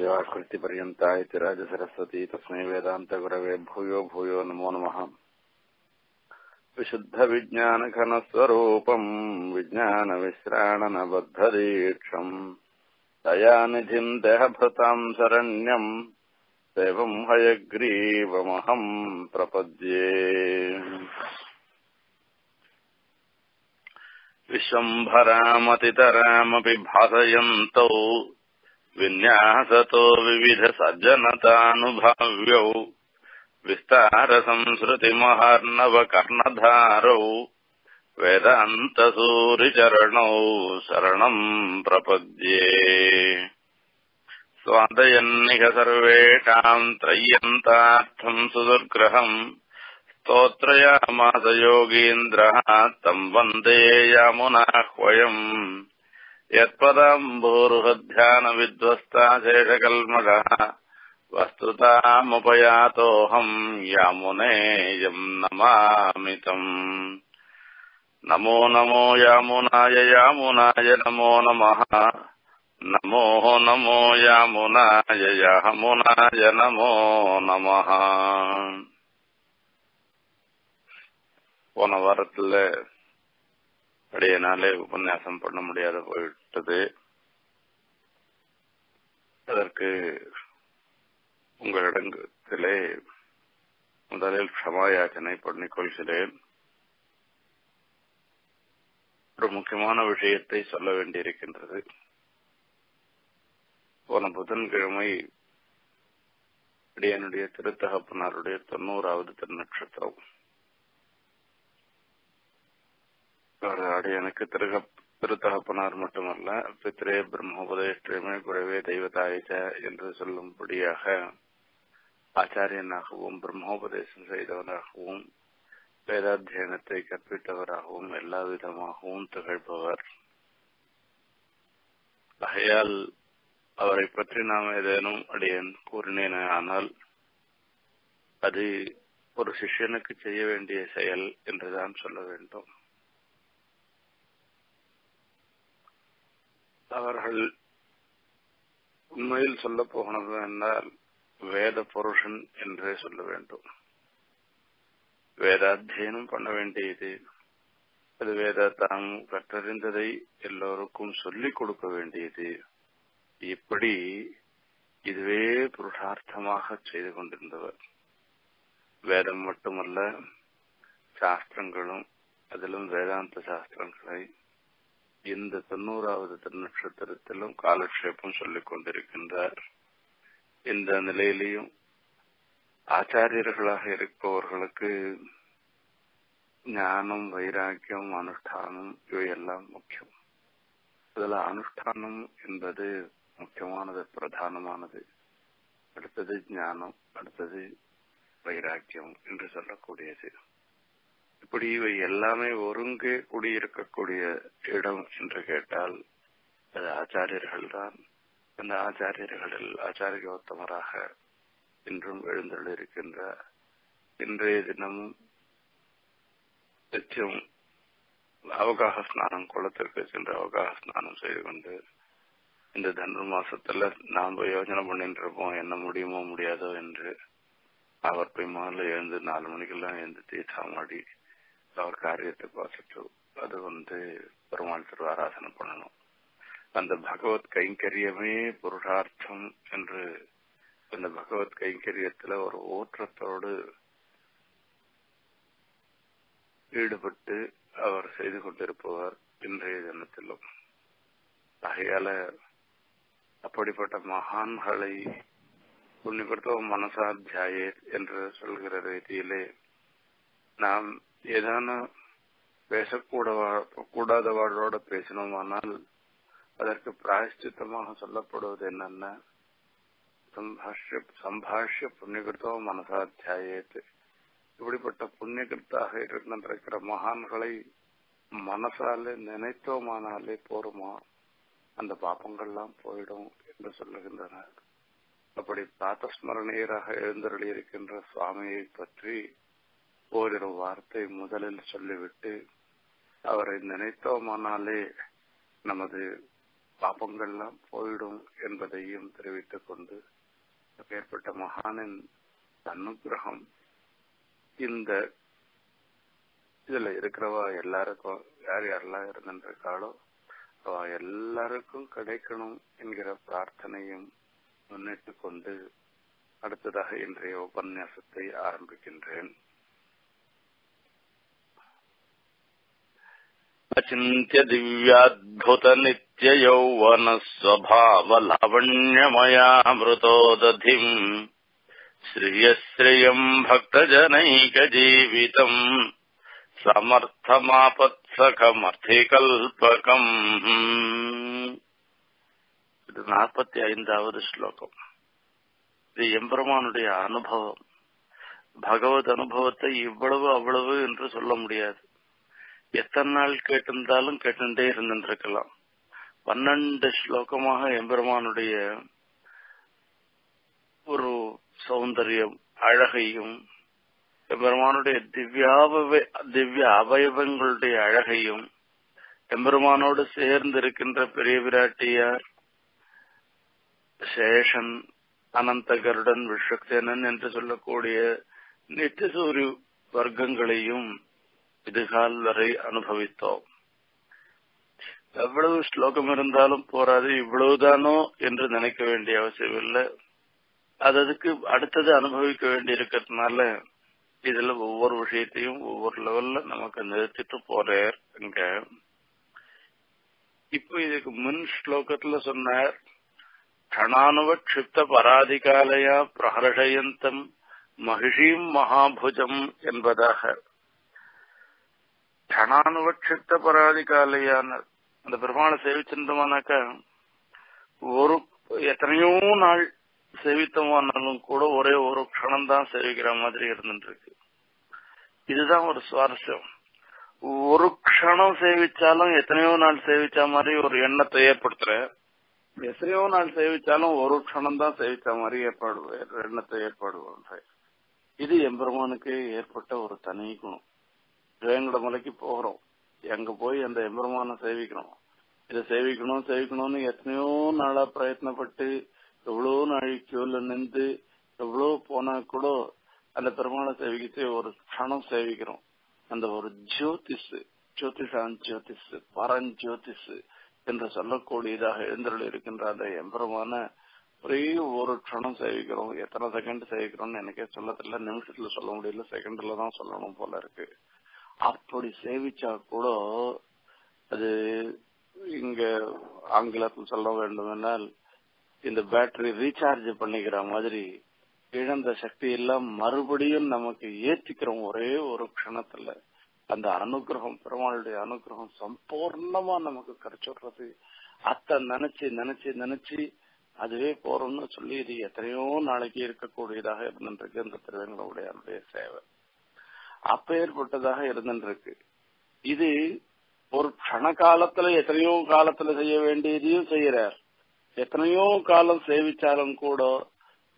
सेवाकृतिपर्यन्ता इति राजसरस्वती तस्मै वेदान्तगुरवे भूयो भूयो नमो नमः। विशुद्धविज्ञानघनस्वरूपम्, विज्ञानविश्राणनबद्धदीक्षम्, दयानिधिम् देहभृताम् शरण्यम्, देवम् हयग्रीवमहम् प्रपद्ये। विश्वम्भरामतितरामपि भासयन्तौ विन्यासतो विविधसज्जनतानुभाव्यौ विस्तारसंसृतिमहार्णवकर्णधारौ वेदान्तसूरिचरणौ शरणम् प्रपद्ये। स्वादयन्निह सर्वेषाम् त्रय्यन्तार्थम् सुदुर्ग्रहम् स्तोत्रयामास योगीन्द्रः तम् वन्दे यामुनाह्वयम् యత్పదాంబోరుహధ్యాన విధ్వస్తాశేషకల్మష వస్తుతాముపయాతోహం యామునే నమామితం. నమో నమో యామునాయ యామునాయ నమో నమ. నమో నమో యామునాయ యమునాయ నమో నమ. పోన அடையனாலே உபன்யாசம் பண்ண முடியாத போயிட்டது. அதற்கு உங்களிடத்திலே முதலில் க்ஷமாயாச்சனை பண்ணிக் கொள்கிறேன் ஒரு முக்கியமான விஷயத்தை சொல்ல வேண்டியிருக்கின்றது. போன புதன்கிழமை அடியனுடைய திருத்தகப்பனாருடைய தொண்ணூறாவது திருநட்சத்திரம். எனக்கு திருக திருத்தகப்பனார் மட்டுமல்ல பித்ரே பிரம்மோபதேஷ்டமே குறைவே தெய்வதாயிச என்று சொல்லும்படியாக ஆச்சாரியனாகவும் பிரம்மோபதேசம் செய்தவராகவும் வேதாத்தியனத்தை கற்பித்தவராகவும் எல்லா விதமாகவும் திகழ்பவர். ஆகையால் அவரை பற்றி நாம் ஏதேனும் அடியன் கூறினேன் ஆனால் அது ஒரு சிஷ்யனுக்கு செய்ய வேண்டிய செயல் என்றுதான் சொல்ல வேண்டும். அவர்கள் உண்மையில் சொல்ல போனது என்றால் வேத புருஷன் என்றே சொல்ல வேண்டும். வேதாத்தியனம் பண்ண வேண்டியது. அது வேத தாம் கற்றறிந்ததை எல்லோருக்கும் சொல்லிக் கொடுக்க வேண்டியது. இப்படி இதுவே புருஷார்த்தமாக செய்து கொண்டிருந்தவர். வேதம் மட்டுமல்ல சாஸ்திரங்களும் அதிலும் வேதாந்த சாஸ்திரங்களை இந்த தொண்ணூறாவது திருநட்சத்திரத்திலும் காலக்ஷேபம் சொல்லிக் கொண்டிருக்கின்றார். இந்த நிலையிலையும் ஆச்சாரியர்களாக இருப்பவர்களுக்கு ஞானம் வைராக்கியம் அனுஷ்டானம் இவையெல்லாம் முக்கியம். இதுல அனுஷ்டானம் என்பது முக்கியமானது பிரதானமானது. அடுத்தது ஞானம் அடுத்தது வைராக்கியம் என்று சொல்லக்கூடியது. இப்படி இவை எல்லாமே ஒருங்கே குடியிருக்கக்கூடிய இடம் என்று கேட்டால் அது ஆச்சாரியர்கள் தான் அந்த ஆச்சாரியர்களில் ஆச்சாரியோத்தமராக இன்றும் எழுந்தள்ளிருக்கின்ற இன்றைய தினமும் நிச்சயம் அவகாக ஸ்நானம் குளத்திற்கு சென்று அவகாக ஸ்நானம் செய்து கொண்டு இந்த தனுர் மாசத்துல நாம யோஜனை பண்ணிட்டு இருப்போம் என்ன முடியுமோ முடியாதோ என்று. அவர் போய் முதல்ல எழுந்து நாலு மணிக்கெல்லாம் எழுந்து தீர்த்தாமாடி அவர் காரியத்தை பார்த்துட்டு அது வந்து பெருமாள் திருவாராசனம் பண்ணணும். அந்த பகவத் கைங்கரியமே புருஷார்த்தம் என்று அந்த பகவத் கைங்கரியத்துல ஒரு ஓற்றத்தோடு ஈடுபட்டு அவர் செய்து கொண்டிருப்பவர் இன்றைய தினத்திலும். ஆகையால அப்படிப்பட்ட மகான்களை புண்ணியப்படுத்தவும் மனசாத்தியாயே என்று சொல்கிற ரீதியிலே நாம் ஏதான பேசக்கூட கூடாதவாளோட பேசினோமானால் அதற்கு பிராயஷ்டித்தமாக சொல்லப்படுவது என்னென்ன? சம்பாஷ்ய சம்பாஷ்ய புண்ணியகிருத்தோ மனசாத்தியாயத்து இப்படிப்பட்ட புண்ணியகிருத்தாக இருக்கின்ற மகான்களை மனசாலே நினைத்தோமானாலே போருமா? அந்த பாப்பங்கள்லாம் போயிடும் என்று சொல்லுகின்றனர். அப்படி பிராத்தஸ்மரணியராக எழுந்தருளி இருக்கின்ற சுவாமியை பற்றி ஓரிரு வார்த்தை முதலில் சொல்லிவிட்டு அவரை நினைத்தோமானாலே நமது பாபங்கள்லாம் போயிடும் என்பதையும் தெரிவித்துக் கொண்டு ஏற்பட்ட மகானின் அனுகிரகம் இந்த இதுல இருக்கிறவா எல்லாருக்கும் யார் யாரெல்லாம் இருந்திருக்காளோ அவ எல்லாருக்கும் கிடைக்கணும் என்கிற பிரார்த்தனையும் முன்னிட்டு கொண்டு அடுத்ததாக இன்றைய உபன்யாசத்தை ஆரம்பிக்கின்றேன். அச்சிந்திய திவ்யாத்புத நித்ய யௌவன ஸ்வபாவ லாவண்யமயாமிருதோததிம் ஸ்ரீயஸ்ரீயம் பக்தஜனைக ஜீவிதம் சமர்த்தமாபத்சகமர்த்திகல்பகம் இது நாற்பத்தி ஐந்தாவது ஸ்லோகம் இது எம்பெருமானுடைய அனுபவம் பகவத் அனுபவத்தை இவ்வளவு அவ்வளவு என்று சொல்ல முடியாது. எத்தனை நாள் கேட்டிருந்தாலும் கேட்டுட்டே இருந்திருக்கலாம். பன்னெண்டு ஸ்லோகமாக எம்பெருமானுடைய ஒரு சௌந்தரியம் அழகையும் எம்பெருமானுடைய திவ்யாப திவ்ய அவயவங்களுடைய அழகையும் எம்பெருமானோடு சேர்ந்து இருக்கின்ற பெரிய விராட்டியார் சேஷன் அனந்தகருடன் விஸ்வக்சேனன் என்று சொல்லக்கூடிய நித்திசூரி வர்க்கங்களையும் இதுகால் வரை அனுபவித்தோம். எவ்வளவு ஸ்லோகம் இருந்தாலும் போராது இவ்வளவுதானோ என்று நினைக்க வேண்டிய அவசியம் இல்லை. அது அதுக்கு அடுத்தது அனுபவிக்க வேண்டி இருக்கிறதுனால இதுல ஒவ்வொரு விஷயத்தையும் ஒவ்வொரு லெவல்ல நமக்கு நிறுத்திட்டு போறார் இங்க இப்போ இதுக்கு முன் ஸ்லோகத்துல சொன்னார் கணானுவ க்ஷிப்த பராதிகாலயா பிரஹர்ஷயந்தம் மகிஷீம் மகாபுஜம் என்பதாக. கணானுவட்சித்த பராதிகாலையான அந்த பெருமாளை சேவிச்சிருந்தோமானாக்கா ஒரு எத்தனையோ நாள் சேவித்தமானாலும் கூட ஒரே ஒரு க்ஷணம் தான் சேவிக்கிற மாதிரி இருந்துருக்கு இதுதான் ஒரு சுவாரஸ்யம். ஒரு க்ஷணம் சேவிச்சாலும் எத்தனையோ நாள் சேவிச்ச மாதிரி ஒரு எண்ணத்தை ஏற்படுத்துற. எத்தனையோ நாள் சேவிச்சாலும் ஒரு க்ஷணம் தான் சேவிச்ச மாதிரி ஏற்பாடு எண்ணத்தை ஏற்பாடு இது எம்பெருமானுக்கு ஏற்பட்ட ஒரு தனி குணம். ஜெயங்கட மலைக்கு போகிறோம். அங்க போய் அந்த எம்பெருமான சேவிக்கணும். இதை சேவிக்கணும் சேவிக்கணும்னு எத்தனையோ நாளா பிரயத்னப்பட்டு எவ்வளவு நாள் கியூல நின்று எவ்வளவு போனா கூட அந்த பெருமாளை சேவிக்கிட்டு ஒரு க்ஷணம் சேவிக்கிறோம். அந்த ஒரு ஜோதிஷ் ஜோதிஷான் ஜோதிஷ் பரஞ்சோதிஷ் என்று சொல்லக்கூடியதாக எழுந்தருள் இருக்கின்ற அந்த எம்பெருமான ஒரே ஒரு க்ஷணம் சேவிக்கிறோம். எத்தனை செகண்ட் சேவிக்கிறோம்னு எனக்கே சொல்ல தெரியல நிமிஷத்துல சொல்ல முடியல. செகண்ட்ல தான் சொல்லணும் போல இருக்கு. அப்படி சேவிச்சா கூட அது இங்க ஆங்கிலத்தில் சொல்ல வேண்டுமென்றால் இந்த பேட்டரி ரீசார்ஜ் பண்ணிக்கிற மாதிரி இழந்த சக்தி எல்லாம் மறுபடியும் நமக்கு ஏத்திக்கிறோம் ஒரே ஒரு க்ஷணத்துல அந்த அனுகிரகம் பெருமாளுடைய அனுகிரகம் சம்பூர்ணமா நமக்கு கிடைச்சிடுறது. அத்தை நினைச்சு நினைச்சு நினைச்சு அதுவே போறோம்னு சொல்லி இது எத்தனையோ நாளைக்கு இருக்கக்கூடியதாக இருந்துருக்கு. இந்த திருவேங்கடவுடைய சேவை. அப்பேற்பட்டதாக இருந்துருக்கு இது ஒரு கண காலத்துல எத்தனையோ காலத்துல செய்ய வேண்டியதையும் செய்யறார் எத்தனையோ காலம் சேவிச்சாலும் கூட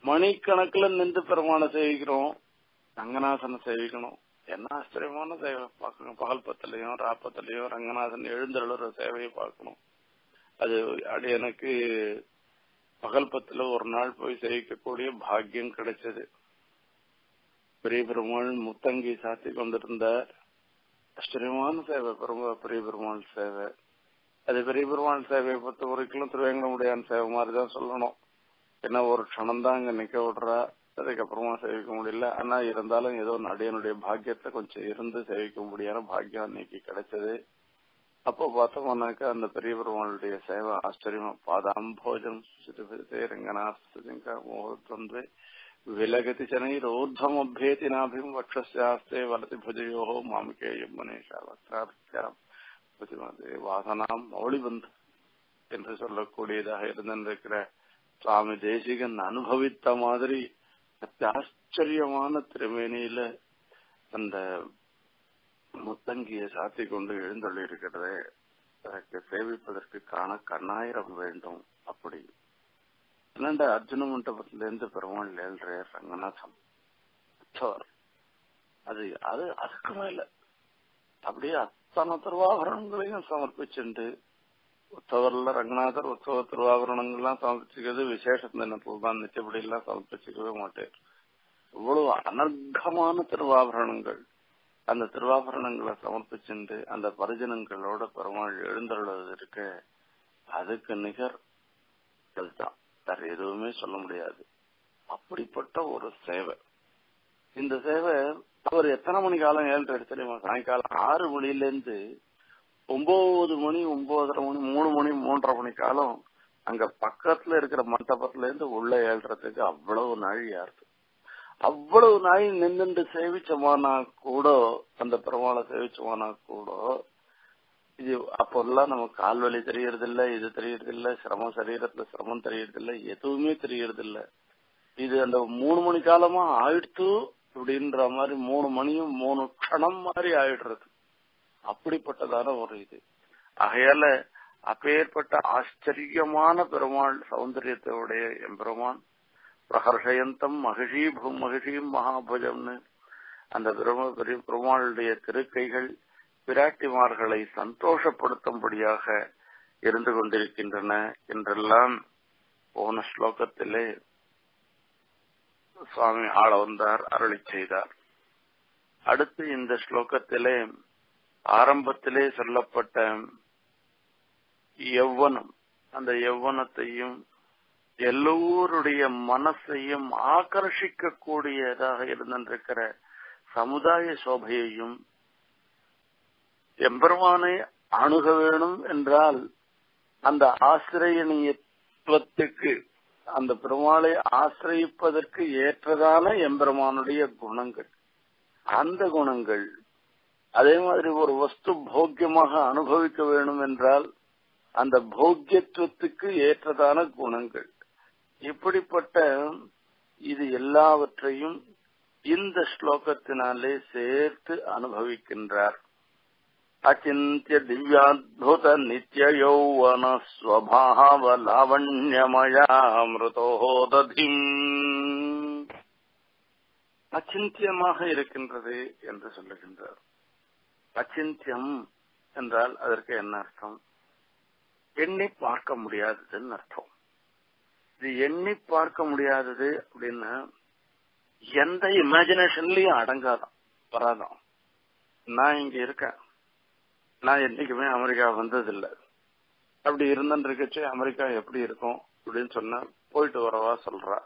மணிக்கணக்குல நின்று பெருமான சேவிக்கிறோம் ரங்கநாசனை சேவிக்கணும். என்ன ஆச்சரியமான சேவை. பார்க்கணும் பகல்பத்திலையும் ராப்பத்திலையும் ரங்கநாதன் எழுந்தருளுற சேவையை பார்க்கணும். அது அது எனக்கு பகல்பத்துல ஒரு நாள் போய் சேவிக்கக்கூடிய பாக்கியம் கிடைச்சது. பெரிய பெருமாள் முத்தங்கி சாத்தி கொண்டிருந்தார் ஆச்சரியமான சேவை பெருமா பெரிய பெருமாள் சேவை. அது பெரிய பெருமாள் சேவையை பொறுத்த வரைக்கும் திருவேங்கடமுடியான் சேவை மாதிரிதான் சொல்லணும். ஏன்னா ஒரு க்ஷணம் தான் அங்க நிக்க விடுறா. அதுக்கப்புறமா சேவிக்க முடியல. ஆனா இருந்தாலும் ஏதோ நடிகனுடைய பாக்கியத்தை கொஞ்சம் இருந்து சேவிக்க முடியாத பாக்கியம் அன்னைக்கு கிடைச்சது. அப்போ பார்த்தோம்னாக்கா அந்த பெரிய பெருமாளுடைய சேவை ஆச்சரியமா. பாதாம்போஜம் ரங்கநாஸ்திங்கா முகத்வந்தே விலகதி विलगति शनैरोद्धमभ्येति नाभिं वक्षस्यास्ते वलति भुजयोः मामिकेयं मनीषा वक्राभिख्यां प्रतिமதே வாசனாம் மௌளிபந்து என்று சொல்லக்கூடியதாக இருந்திருக்கிற சுவாமி தேசிகன் அனுபவித்த மாதிரி ஆச்சரியமான திருமேனியில அந்த முத்தங்கியை சாத்தி கொண்டு எழுந்தொள்ளி இருக்கிறதே சேவிப்பதற்கு காண கண்ணாயிரம் வேண்டும். அப்படி என்னண்ட அர்ஜுன மண்டபத்துல இருந்து பெருமாள் ஏழ்ற ரங்கநாதம். அது அது அதுக்கு மேல. அப்படியே அத்தனை திருவாபரணங்களையும் சமர்ப்பிச்சுண்டு உத்தவர்ல ரங்கநாதர் உற்சவ திருவாபரணங்கள்லாம் சமர்ப்பிச்சுக்கிறது விசேஷ தினத்தில் தான் நிச்சயப்படி எல்லாம் சமர்ப்பிச்சுக்கவே மாட்டேன் இவ்வளவு அனர்கமான திருவாபரணங்கள். அந்த திருவாபரணங்களை சமர்ப்பிச்சுண்டு அந்த பரிஜனங்களோட பெருமாள் எழுந்தருளது இருக்க. அதுக்கு நிகர். அதுதான். வேற எதுவுமே சொல்ல முடியாது. அப்படிப்பட்ட ஒரு சேவை. இந்த சேவை அவர் எத்தனை மணி காலம் ஏழு எடுத்து தெரியுமா? சாயங்காலம் ஆறு மணில இருந்து ஒன்பது மணி ஒன்பதரை மணி மூணு மணி மூன்றரை மணி காலம் அங்க பக்கத்துல இருக்கிற மண்டபத்துல இருந்து உள்ள ஏழ்றதுக்கு அவ்வளவு நாழியா இருக்கு அவ்வளவு நாய் நின்று சேவிச்சோமானா கூட அந்த பெருமாளை சேவிச்சோமானா கூட இது அப்போதெல்லாம் நமக்கு கால் வலி தெரியறது இல்ல இது தெரியறது இல்ல சிரமம் சரீரத்துல சிரமம் தெரியறது இல்ல எதுவுமே தெரியறது இல்ல இது அந்த மூணு மணி காலமா ஆயிடுத்து அப்படின்ற மாதிரி மூணு மணியும் மூணு கணம் மாதிரி ஆயிடுறது. அப்படிப்பட்டதான ஒரு இது. ஆகையால அப்பேற்பட்ட ஆச்சரியமான பெருமாள் சௌந்தரியத்தோடைய எம்பெருமான் பிரகர்ஷயந்தம் மகிஷி மகிஷியும் மகாபுஜம்னு அந்த பெரும பெரிய பெருமாளுடைய திருக்கைகள் பிராட்டிமார்களை சந்தோஷப்படுத்தும்படியாக இருந்து கொண்டிருக்கின்றன என்றெல்லாம் போன ஸ்லோகத்திலே சுவாமி ஆள வந்தார் அருளி செய்தார். அடுத்து இந்த ஸ்லோகத்திலே ஆரம்பத்திலே சொல்லப்பட்ட யௌவனம் அந்த யௌவனத்தையும் எல்லோருடைய மனசையும் ஆகர்ஷிக்கக்கூடியதாக இருந்திருக்கிற சமுதாய சோபையையும் எம்பெருமானை அணுக வேணும் என்றால் அந்த ஆசிரியத்துவத்துக்கு அந்த பெருமாளை ஆசிரியிப்பதற்கு ஏற்றதான எம்பெருமானுடைய குணங்கள். அந்த குணங்கள் அதே மாதிரி ஒரு வஸ்து போக்கியமாக அனுபவிக்க வேணும் என்றால் அந்த போக்கியத்துவத்துக்கு ஏற்றதான குணங்கள். இப்படிப்பட்ட இது எல்லாவற்றையும் இந்த ஸ்லோகத்தினாலே சேர்த்து அனுபவிக்கின்றார். அச்சிந்திய திவ்யாத்புத நித்ய யௌவன ஸ்வபாவ அச்சிந்தியமாக இருக்கின்றது என்று சொல்லுகின்றார். அச்சிந்தியம் என்றால் அதற்கு என்ன அர்த்தம்? எண்ணி பார்க்க முடியாததுன்னு அர்த்தம். இது எண்ணி பார்க்க முடியாதது அப்படின்னா எந்த இமேஜினேஷன்லயும் அடங்காதான் வராதான். நான் இங்க இருக்கேன். நான் என்னைக்குமே அமெரிக்கா வந்ததில்லை. அப்படி இருந்துருக்கச்சு அமெரிக்கா எப்படி இருக்கும் அப்படின்னு சொன்னா போயிட்டு வரவா சொல்றா.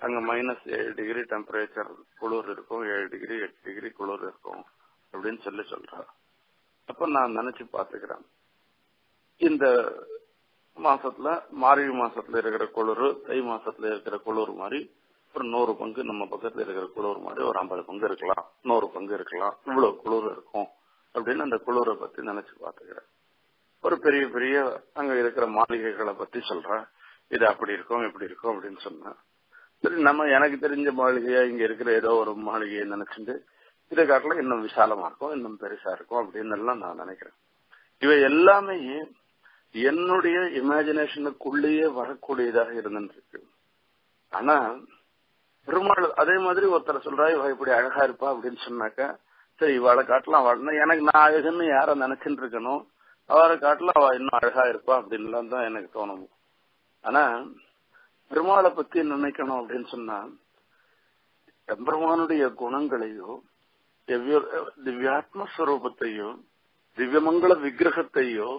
அங்க மைனஸ் ஏழு டிகிரி டெம்பரேச்சர் குளிர் இருக்கும் ஏழு டிகிரி எட்டு டிகிரி குளிர் இருக்கும் அப்படின்னு சொல்லி சொல்றா. அப்ப நான் நினைச்சு பாத்துக்கிறேன் இந்த மாசத்துல மார்கழி மாசத்துல இருக்கிற குளிர் தை மாசத்துல இருக்கிற குளிர் மாதிரி ஒரு நூறு பங்கு நம்ம பக்கத்துல இருக்கிற குளிர் மாதிரி ஒரு ஐம்பது பங்கு இருக்கலாம். நூறு பங்கு இருக்கலாம். இவ்வளவு குளிர் இருக்கும். அப்படின்னு அந்த குளிரை பத்தி நினைச்சு பாத்துக்கிறேன் ஒரு பெரிய பெரிய அங்க இருக்கிற மாளிகைகளை பத்தி சொல்றேன். இது அப்படி இருக்கும் இப்படி இருக்கும் அப்படின்னு சொன்னா சரி நம்ம எனக்கு தெரிஞ்ச மாளிகையா இங்க இருக்கிற ஏதோ ஒரு மாளிகையை நினைச்சுட்டு இதை காட்டில இன்னும் விசாலமா இருக்கும் இன்னும் பெருசா இருக்கும் அப்படின்னு எல்லாம் நான் நினைக்கிறேன். இவை எல்லாமே என்னுடைய இமேஜினேஷனுக்குள்ளேயே வரக்கூடியதாக இருந்துருக்கு ஆனா பெருமாள் அதே மாதிரி ஒருத்தர் சொல்றா இவ இப்படி அழகா இருப்பா அப்படின்னு சொன்னாக்கா சரி இவாளை காட்டலாம் எனக்கு நான் அழகுன்னு யார நினைச்சுட்டு இருக்கணும் அவரை காட்டலாம் அவ இன்னும் அழகா இருப்பா அப்படின்லாம் தான் எனக்கு தோணும் ஆனா பெருமாளை பத்தி நினைக்கணும் அப்படின்னு சொன்னா எம்பெருமானுடைய குணங்களையோ திவ்யாத்மஸ்வரூபத்தையோ திவ்யமங்கள விக்கிரகத்தையோ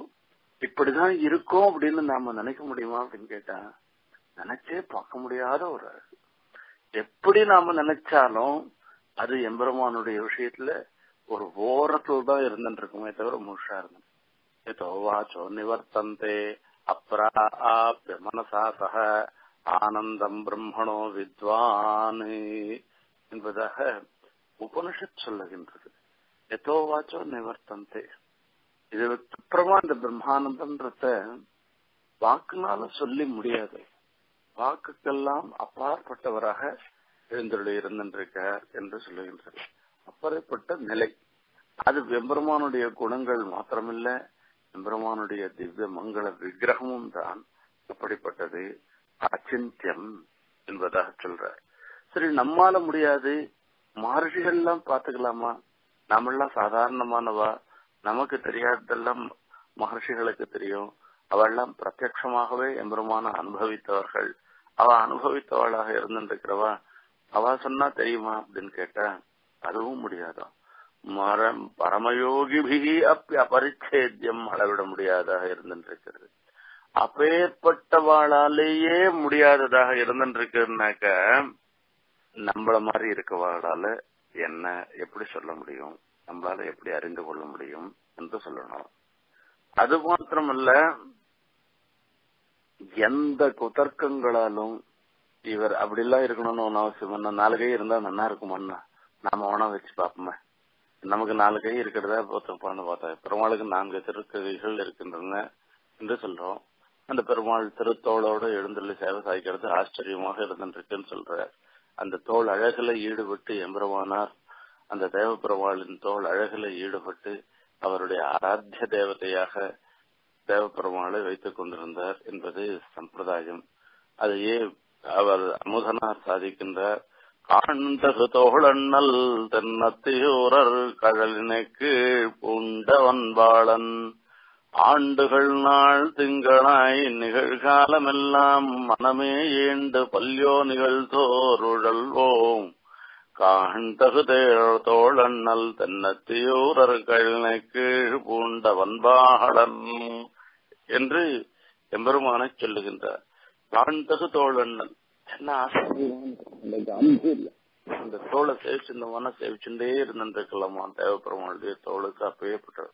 இப்படிதான் இருக்கும் அப்படின்னு நாம நினைக்க முடியுமா அப்படின்னு கேட்டா நினைச்சே பார்க்க முடியாத ஒரு எப்படி நாம நினைச்சாலும் அது எம்பெருமானுடைய விஷயத்துல ஒரு ஓரத்தில் தான் இருந்துட்டு இருக்குமே தவிர முழுஷா இருந்தது. எதோவாச்சோ நிவர்த்தந்தே நிவர்த்தந்தே அப்ராப்ய மனசா சக ஆனந்தம் பிரம்மணோ வித்வான் என்பதாக உபனிஷத் சொல்லுகின்றது. எதோவாச்சோ நிவர்த்தந்தே. இது அப்புறமா இந்த பிரம்மானந்தம்ன்றத வாக்குனால சொல்லி முடியாது. வாக்குக்கெல்லாம் அப்பாற்பட்டவராக எழுந்தருளி இருந்திருக்கார் என்று சொல்லுகின்றது. அப்பறைப்பட்ட நிலை. அது வெம்பெருமானுடைய குணங்கள் மாத்திரமில்ல. எம்பெருமானுடைய திவ்ய மங்கள விக்கிரகமும் தான் அப்படிப்பட்டது. அச்சிந்தியம் என்பதாக சொல்றார். சரி நம்மால முடியாது. மகர்ஷிகள் எல்லாம் பாத்துக்கலாமா நம்மெல்லாம் சாதாரணமானவா? நமக்கு தெரியாததெல்லாம் மகர்ஷிகளுக்கு தெரியும். அவெல்லாம் பிரத்யட்சமாகவே எம்பெருமான அனுபவித்தவர்கள். அவ அனுபவித்தவளாக இருந்திருக்கிறவா? அவ சொன்னா தெரியுமா அப்படின்னு கேட்டா அதுவும் முடியாதான் மரம் பரமயோகிபிகி அப்படி அபரிச்சேத்தியம் அளவிட முடியாதாக இருந்துருக்கிறது அப்பேற்பட்டவாளாலேயே முடியாததாக இருந்துருக்குனாக்க நம்மள மாதிரி இருக்கவாளால என்ன எப்படி சொல்ல முடியும்? நம்மளால எப்படி அறிந்து கொள்ள முடியும் என்று சொல்லணும். அது மாத்திரமல்ல எந்த குதர்க்கங்களாலும் இவர் அப்படிலாம் இருக்கணும்னு ஒன்னு அவசியம் என்ன நாலு கை இருந்தா நல்லா இருக்குமாண்ணா நாம வேணா வச்சு பார்ப்போமே. நமக்கு நாலு கை இருக்கிறதா பார்த்து பார்த்தா பெருமாளுக்கு நான்கு திருக்கைகள் இருக்கின்றன என்று சொல்றோம். அந்த பெருமாள் திருத்தோளோடு எழுந்துள்ள சேவை சாய்க்கிறது ஆச்சரியமாக இருந்துருக்குன்னு சொல்ற அந்த தோல் அழகுல ஈடுபட்டு எம்பெருமானார் அந்த தேவ பெருமாளின் தோல் அழகுல ஈடுபட்டு அவருடைய ஆராத்திய தேவதையாக தேவப்பெருமாளை வைத்துக் கொண்டிருந்தார் என்பது சம்பிரதாயம். அதையே அவர் அமுதனார் சாதிக்கின்றார் காண்டகு தோழண்ணல் தென்னத்தியூரர் கழலினைக்கு பூண்டவன் பூண்டவன்பாளன் ஆண்டுகள் நாள் திங்களாய் நிகழ்காலமெல்லாம் மனமே ஏண்டு பல்யோ நிகழ்தோருழல்வோம் காண்டகு தோழண்ணல் தென்னத்தியூரர் பூண்டவன் பூண்டவன்பாளன் என்று எம்பெருமானை சொல்லுகின்றார். காண்டகு தோழண்ணல் என்ன அந்த தோலை சேவிச்சிருந்தவன சேவிச்சுட்டே இருந்திருக்கலாமா தேவப்பெருமாளுடைய தோளுக்கு அப்பேற்பட்டது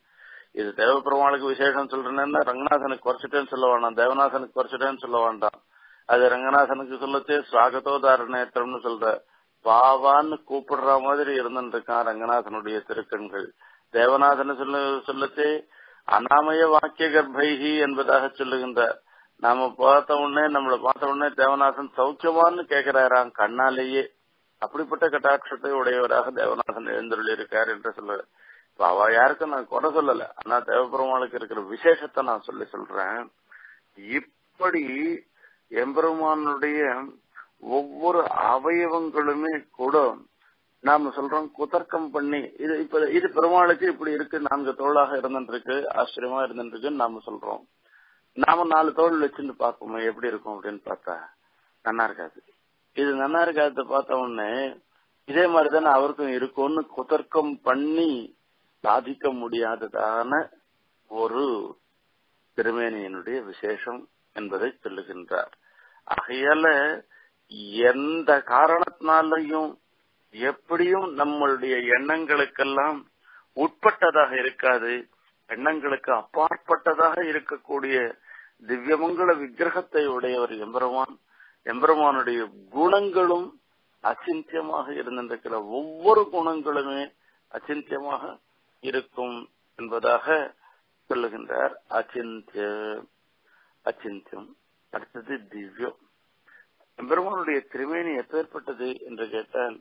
இது தேவப்பெருமாளுக்கு விசேஷம் சொல்றேன்னா ரங்கநாதனுக்கு குறைச்சிட்டேன்னு சொல்ல வேண்டாம் தேவநாதனுக்கு குறைச்சிட்டேன்னு சொல்ல வேண்டாம். அது ரங்கநாதனுக்கு சொல்லத்தே சுவாகத்தோதார நேத்திரம்னு சொல்ற பாவான்னு கூப்பிடுற மாதிரி இருந்துருக்கான் ரங்கநாதனுடைய திருக்கண்கள். தேவநாதன் சொல்ல சொல்லத்தே அனாமய வாக்கிய கர்ப்பைகி என்பதாக சொல்லுகின்றார். நாம பார்த்த உடனே நம்மள பார்த்த உடனே தேவநாதன் சௌக்கியமான்னு கேட்கிறாராம் கண்ணாலேயே. அப்படிப்பட்ட கட்டாட்சத்தை உடையவராக தேவநாதன் எழுந்தருள் இருக்கார் என்று சொல்ற இப்ப அவ யாருக்கும் நான் குறை சொல்லல. ஆனா தேவபெருமாளுக்கு இருக்கிற விசேஷத்தை நான் சொல்லி சொல்றேன். இப்படி எம்பெருமானுடைய ஒவ்வொரு அவயவங்களுமே கூட நாம சொல்றோம் குதர்க்கம் பண்ணி இது இப்ப இது பெருமாளுக்கு இப்படி இருக்கு நான்கு தோளாக இருந்துருக்கு ஆச்சரியமா இருந்துருக்குன்னு நாம சொல்றோம். நாம நாலு தோல் வச்சுட்டு பார்ப்போமே எப்படி இருக்கும் அப்படின்னு பார்த்தா நல்லா இருக்காது. இது நல்லா இருக்காது பார்த்த உடனே இதே மாதிரிதானே அவருக்கும் இருக்கும்னு குதர்க்கம் பண்ணி சாதிக்க முடியாததான ஒரு திருமேனியனுடைய விசேஷம் என்பதை சொல்லுகின்றார். ஆகையால எந்த காரணத்தினாலையும் எப்படியும் நம்மளுடைய எண்ணங்களுக்கெல்லாம் உட்பட்டதாக இருக்காது. எண்ணங்களுக்கு அப்பாற்பட்டதாக இருக்கக்கூடிய திவ்யமங்கள விக்கிரகத்தை உடையவர் எம்பெருமான். எம்பெருமானுடைய குணங்களும் அச்சிந்தியமாக இருந்திருக்கிற ஒவ்வொரு குணங்களுமே அச்சிந்தியமாக இருக்கும் என்பதாக சொல்லுகின்றார் அச்சிந்திய அச்சிந்தியம் அடுத்தது திவ்யம். எம்பெருமானுடைய திருமேனி எப்பேற்பட்டது என்று கேட்டால்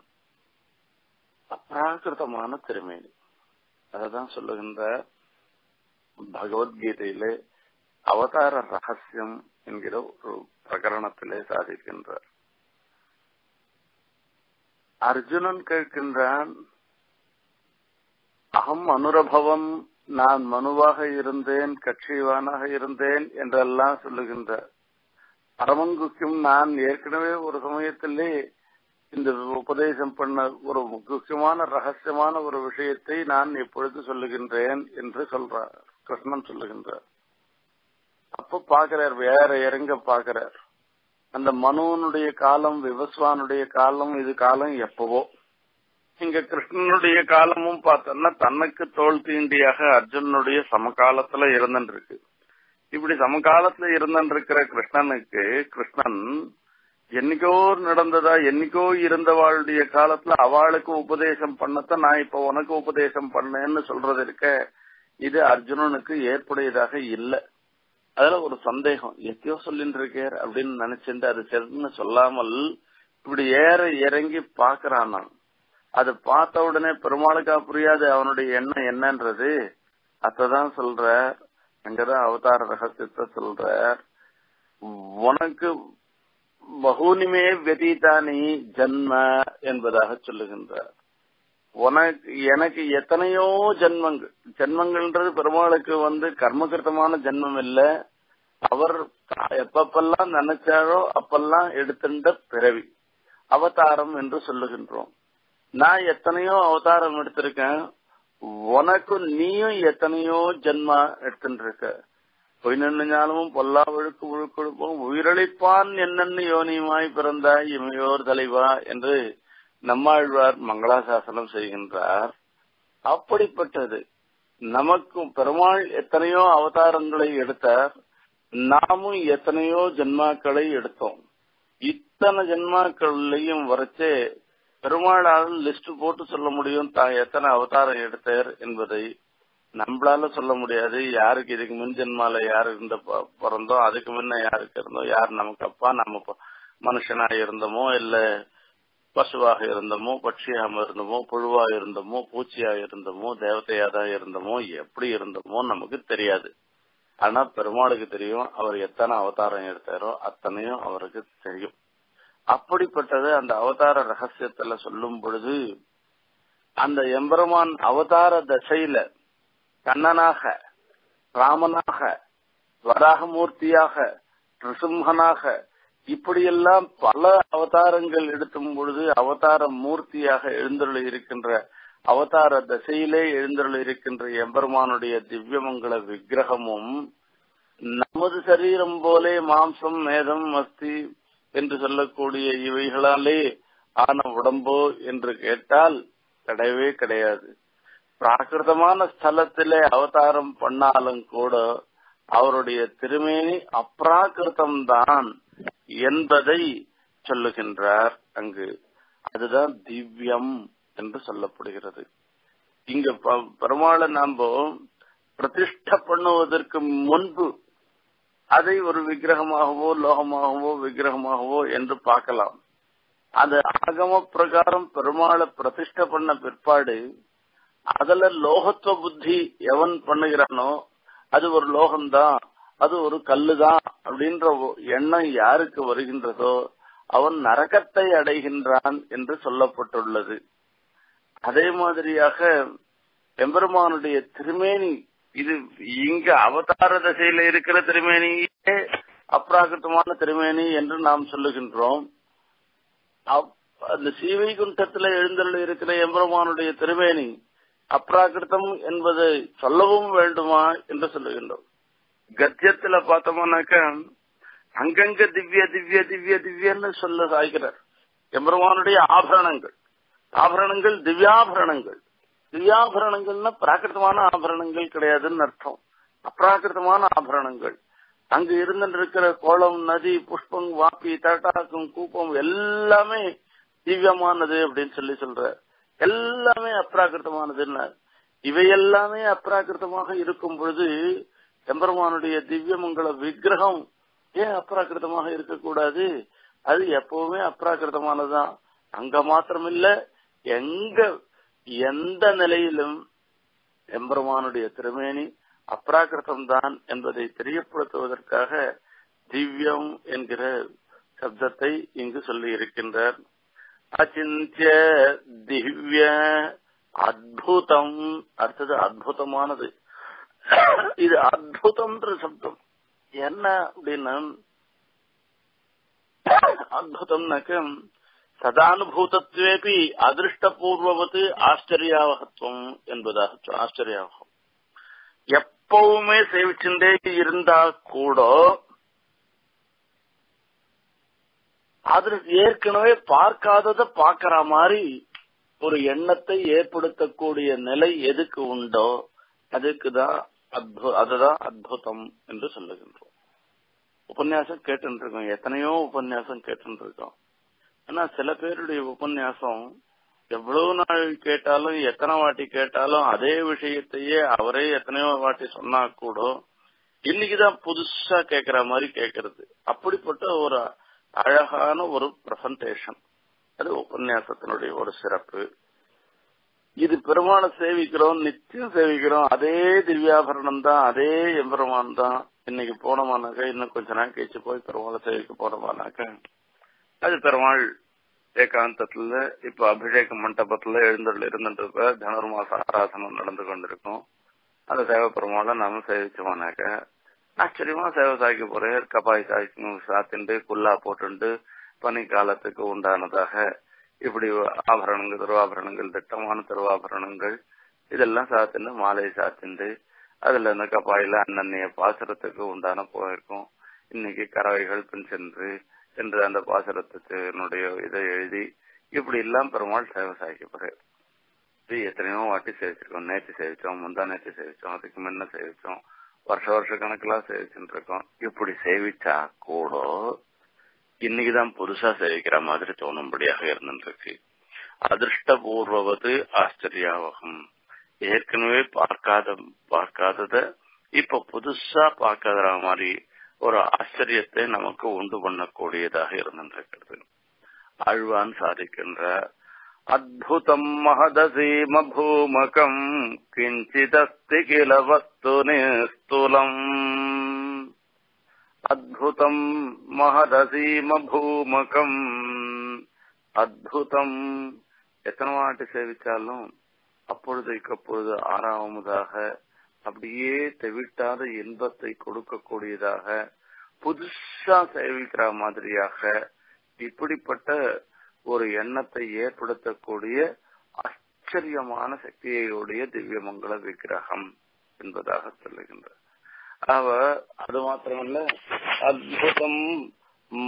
அப்ராகிருதமான திருமேனி. அததான் சொல்லுகின்ற பகவத்கீதையிலே அவதார ரகசியம் என்கிற ஒரு பிரகரணத்திலே சாதிக்கின்றார். அர்ஜுனன் கேட்கின்றான் அகம் அனுரபவம் நான் மனுவாக இருந்தேன் கட்சிவானாக இருந்தேன் என்றெல்லாம் சொல்லுகின்றார். பரமங்குக்கும் நான் ஏற்கனவே ஒரு சமயத்திலே இந்த உபதேசம் பண்ண ஒரு முக்கியமான ரகசியமான ஒரு விஷயத்தை நான் இப்பொழுது சொல்லுகின்றேன் என்று சொல்றார் கிருஷ்ணன் சொல்லுகின்றார். அப்ப பாக்குறார் வேற இறங்க பாக்குறார் அந்த மனுவனுடைய காலம் விவஸ்வானுடைய காலம் இது காலம் எப்பவோ. இங்க கிருஷ்ணனுடைய காலமும் பார்த்தோம்னா தனக்கு தோல் தீண்டியாக அர்ஜுனனுடைய சமகாலத்துல இருந்துருக்கு இப்படி சமகாலத்துல இருந்திருக்கிற கிருஷ்ணனுக்கு கிருஷ்ணன் என்னைக்கோ நடந்ததா என்னைக்கோ இருந்தவாளுடைய காலத்துல அவளுக்கு உபதேசம் பண்ணத்த நான் இப்ப உனக்கு உபதேசம் பண்ணேன்னு சொல்றது இருக்க இது அர்ஜுனனுக்கு ஏற்புடையதாக இல்ல. அதுல ஒரு சந்தேகம். எத்தையோ சொல்லிட்டு இருக்கார் அப்படின்னு நினைச்சிட்டு அது சரின்னு சொல்லாமல் இப்படி ஏற இறங்கி பாக்குறான் நான் அது பார்த்த உடனே பெருமாளுக்கா புரியாது அவனுடைய எண்ணம் என்னன்றது. அத்ததான் சொல்ற அங்கதான் அவதார ரகசியத்தை சொல்ற உனக்கு பகுனிமே வெதிதானி ஜன்ம என்பதாக சொல்லுகின்றார். உனக்கு எனக்கு எத்தனையோ ஜென்மங்கள். ஜென்மங்கள்ன்றது பெருமாளுக்கு வந்து கர்மகிருத்தமான ஜென்மம் இல்ல. அவர் எப்பப்பெல்லாம் நினைச்சாரோ அப்பெல்லாம் எடுத்திருந்த பிறவி அவதாரம் என்று சொல்லுகின்றோம். நான் எத்தனையோ அவதாரம் எடுத்திருக்கேன். உனக்கும் நீயும் எத்தனையோ ஜென்மா எடுத்துருக்க. இருக்க பொய் நின்னாலும் பொல்லா ஒழுக்கு ஒழுக்கொழுப்போம் உயிரளிப்பான் என்னென்ன யோனியுமாய் பிறந்தாய் இமையோர் தலைவா என்று நம்மாழ்வார் மங்களாசாசனம் செய்கின்றார். அப்படிப்பட்டது நமக்கும் பெருமாள் எத்தனையோ அவதாரங்களை எடுத்தார். நாமும் எத்தனையோ ஜென்மாக்களை எடுத்தோம். இத்தனை ஜென்மாக்கள்லையும் வரைச்சே பெருமாளால் லிஸ்ட் போட்டு சொல்ல முடியும். தான் எத்தனை அவதாரம் எடுத்தார் என்பதை நம்மளால சொல்ல முடியாது. யாருக்கு இதுக்கு முன் ஜென்மால யாரு இருந்த பிறந்தோம் அதுக்கு முன்ன யாருக்கு இருந்தோம் யார் நமக்கு அப்பா நம்ம மனுஷனா இருந்தோமோ இல்ல பசுவாக இருந்தோமோ பட்சியாக இருந்தமோ புழுவா இருந்தோமோ பூச்சியா இருந்தோமோ தேவதையா தான் இருந்தோமோ எப்படி இருந்தோமோ நமக்கு தெரியாது. ஆனா பெருமாளுக்கு தெரியும் அவர் எத்தனை அவதாரம் எடுத்தாரோ அத்தனையும் அவருக்கு தெரியும். அப்படிப்பட்டது அந்த அவதார ரகசியத்துல சொல்லும் பொழுது அந்த எம்பெருமான் அவதார தசையில கண்ணனாக ராமனாக வராகமூர்த்தியாக நிருசிம்ஹனாக இப்படியெல்லாம் பல அவதாரங்கள் எடுத்தும் பொழுது அவதார மூர்த்தியாக எழுந்தருள் இருக்கின்ற அவதார தசையிலே எழுந்தருள் இருக்கின்ற எம்பெருமானுடைய திவ்யமங்கல விக்கிரகமும் நமது சரீரம் போலே மாம்சம் மேதம் அஸ்தி என்று சொல்லக்கூடிய இவைகளாலே ஆன உடம்போ என்று கேட்டால் கிடையவே கிடையாது. பிராகிருதமான ஸ்தலத்திலே அவதாரம் பண்ணாலும் கூட அவருடைய திருமேனி அப்ராகிருதம் தான் என்பதை சொல்லுகின்றார் அங்கு. அதுதான் திவ்யம் என்று சொல்லப்படுகிறது. இங்க பெருமாளை நாம பிரதிஷ்ட பண்ணுவதற்கு முன்பு அதை ஒரு விக்கிரகமாகவோ லோகமாகவோ விக்கிரகமாகவோ என்று பார்க்கலாம். அது ஆகம பிரகாரம் பெருமாளை பிரதிஷ்ட பண்ண பிற்பாடு அதுல லோகத்துவ புத்தி எவன் பண்ணுகிறானோ அது ஒரு லோகம்தான். அது ஒரு கல்லுதான் அப்படின்ற எண்ணம் யாருக்கு வருகின்றதோ அவன் நரகத்தை அடைகின்றான் என்று சொல்லப்பட்டுள்ளது. அதே மாதிரியாக எம்பெருமானுடைய திருமேனி இது இங்க அவதார தசையில இருக்கிற திருமேனியே அப்ராகிருத்தமான திருமேனி என்று நாம் சொல்லுகின்றோம். அந்த சீவைகுண்டத்துல எழுந்தள்ள இருக்கிற எம்பெருமானுடைய திருமேனி அப்ராகிருத்தம் என்பதை சொல்லவும் வேண்டுமா என்று சொல்லுகின்றோம். கத்தியத்துல பார்த்தோம்னாக்க அங்கங்க திவ்ய திவ்ய திவ்ய திவ்யன்னு சொல்ல சாய்கிறார் எம்பெருமானுடைய ஆபரணங்கள். ஆபரணங்கள் திவ்யாபரணங்கள். திவ்யாபரணங்கள்னா பிராகிருதமான ஆபரணங்கள் கிடையாதுன்னு அர்த்தம். அப்ராகிருத்தமான ஆபரணங்கள். அங்கு இருந்திருக்கிற கோலம் நதி புஷ்பம் வாப்பி தட்டாக்கம் கூப்பம் எல்லாமே திவ்யமானது அப்படின்னு சொல்லி சொல்ற எல்லாமே அப்ராகிருத்தமானதுன்னு இவை எல்லாமே அப்ராகிருத்தமாக இருக்கும் பொழுது எம்பெருமானுடைய திவ்யமங்கல விக்கிரகம் ஏன் அப்ராக்கிருதமாக இருக்கக்கூடாது? அது எப்பவுமே அப்ராக்கிருதமானதுதான். அங்க மாத்திரமில்ல எங்க எந்த நிலையிலும் எம்பெருமானுடைய திருமேனி அப்ராகிருத்தம் தான் என்பதை தெரியப்படுத்துவதற்காக திவ்யம் என்கிற சப்தத்தை இங்கு சொல்லி இருக்கின்றார் அச்சிந்திய திவ்ய அத்புதம் அடுத்தது அத்புதமானது. இது அத்புதம்ன்ற சப்தம். என்ன அப்படின்னா அத்புதம்னாக்க சதானுபூதத்வேபி அதிருஷ்டபூர்வவது ஆச்சரியாவகத்துவம் என்பதாக ஆச்சரியாவகம். எப்பவுமே சேவிச்சுட்டே இருந்தா கூட அது ஏற்கனவே பார்க்காதத பாக்கிற மாதிரி ஒரு எண்ணத்தை ஏற்படுத்தக்கூடிய நிலை எதுக்கு உண்டோ அதுக்குதான் அத்பு அதுதான் அத்புதம் என்று சொல்லுகின்றோம். உபன்யாசம் கேட்டுருக்கோம் எத்தனையோ உபன்யாசம் கேட்டுருக்கோம் ஆனா சில பேருடைய உபன்யாசம் எவ்வளவு நாள் கேட்டாலும் எத்தனை வாட்டி கேட்டாலும் அதே விஷயத்தையே அவரே எத்தனையோ வாட்டி சொன்னா கூட இன்னைக்குதான் புதுசா கேக்குற மாதிரி கேக்குறது. அப்படிப்பட்ட ஒரு அழகான ஒரு பிரசன்டேஷன் அது உபன்யாசத்தினுடைய ஒரு சிறப்பு. இது பெருமானை சேவிக்கிறோம் நிச்சயம் சேவிக்கிறோம். அதே திவ்யாபரணம் தான் அதே எம்பெருமான் தான். இன்னைக்கு போனோமானாக்க இன்னும் கொஞ்ச நாள் கழிச்சு போய் பெருமாளை சேவிக்க போனோமானாக்க அது பெருமாள் ஏகாந்தத்துல இப்ப அபிஷேக மண்டபத்துல எழுந்தருள் இருந்துட்டு தனுர்மாச ஆராதனம் நடந்து கொண்டிருக்கும். அந்த சேவ பெருமாளை நாம சேவிச்சோமானாக்க ஆச்சரியமா சேவை சாய்க்க போறேன். கபாய் சாய்க்கு சாத்திண்டு குல்லா போட்டுண்டு பனி காலத்துக்கு உண்டானதாக இப்படி ஆபரணங்கள் திருவாபரணங்கள் திட்டமான திருவாபரணங்கள் இதெல்லாம் சாத்திண்டு மாலை சாத்திண்டு அதுல இருந்த கப்பாயில அன்னன்னைய பாசுரத்துக்கு உண்டான போயிருக்கும். இன்னைக்கு கறவைகள் பின் சென்று என்று அந்த பாசுரத்தினுடைய இதை எழுதி இப்படி எல்லாம் பெருமாள் சேவை சாய்க்க இது எத்தனையோ வாட்டி சேவிச்சிருக்கோம். நேற்று சேவிச்சோம் முந்தா நேற்று சேவிச்சோம் அதுக்கு முன்ன சேவிச்சோம் வருஷ வருஷ கணக்கெல்லாம் சேவிச்சுட்டு இருக்கோம். இப்படி சேவிச்சா கூட இன்னைக்குதான் புதுசா சேவிக்கிற மாதிரி தோணும்படியாக இருந்துருக்கு அதிர்ஷ்டபூர்வது ஆச்சரியாவகம் ஏற்கனவே பார்க்காத பார்க்காதத இப்ப புதுசா பார்க்காத மாதிரி ஒரு ஆச்சரியத்தை நமக்கு உண்டு பண்ணக்கூடியதாக இருந்திருக்கிறது ஆழ்வான் சாதிக்கின்ற அத்புதம் மகதசீம பூமகம் கிஞ்சிதஸ்தி கில வஸ்து நிஸ்துலம். அத்புதம் மகதசீம பூமகம் அத்புதம். எத்தனை வாட்டி சேவிச்சாலும் அப்பொழுதைக்கு அப்பொழுது ஆறாவதாக அப்படியே தெவிட்டாத இன்பத்தை கொடுக்கக்கூடியதாக புதுசா சேவிக்கிற மாதிரியாக இப்படிப்பட்ட ஒரு எண்ணத்தை ஏற்படுத்தக்கூடிய ஆச்சரியமான சக்தியுடைய திவ்யமங்கள விக்கிரகம் என்பதாக சொல்லுகின்றார். அவ அது மாத்திரமல்ல அத்புதம்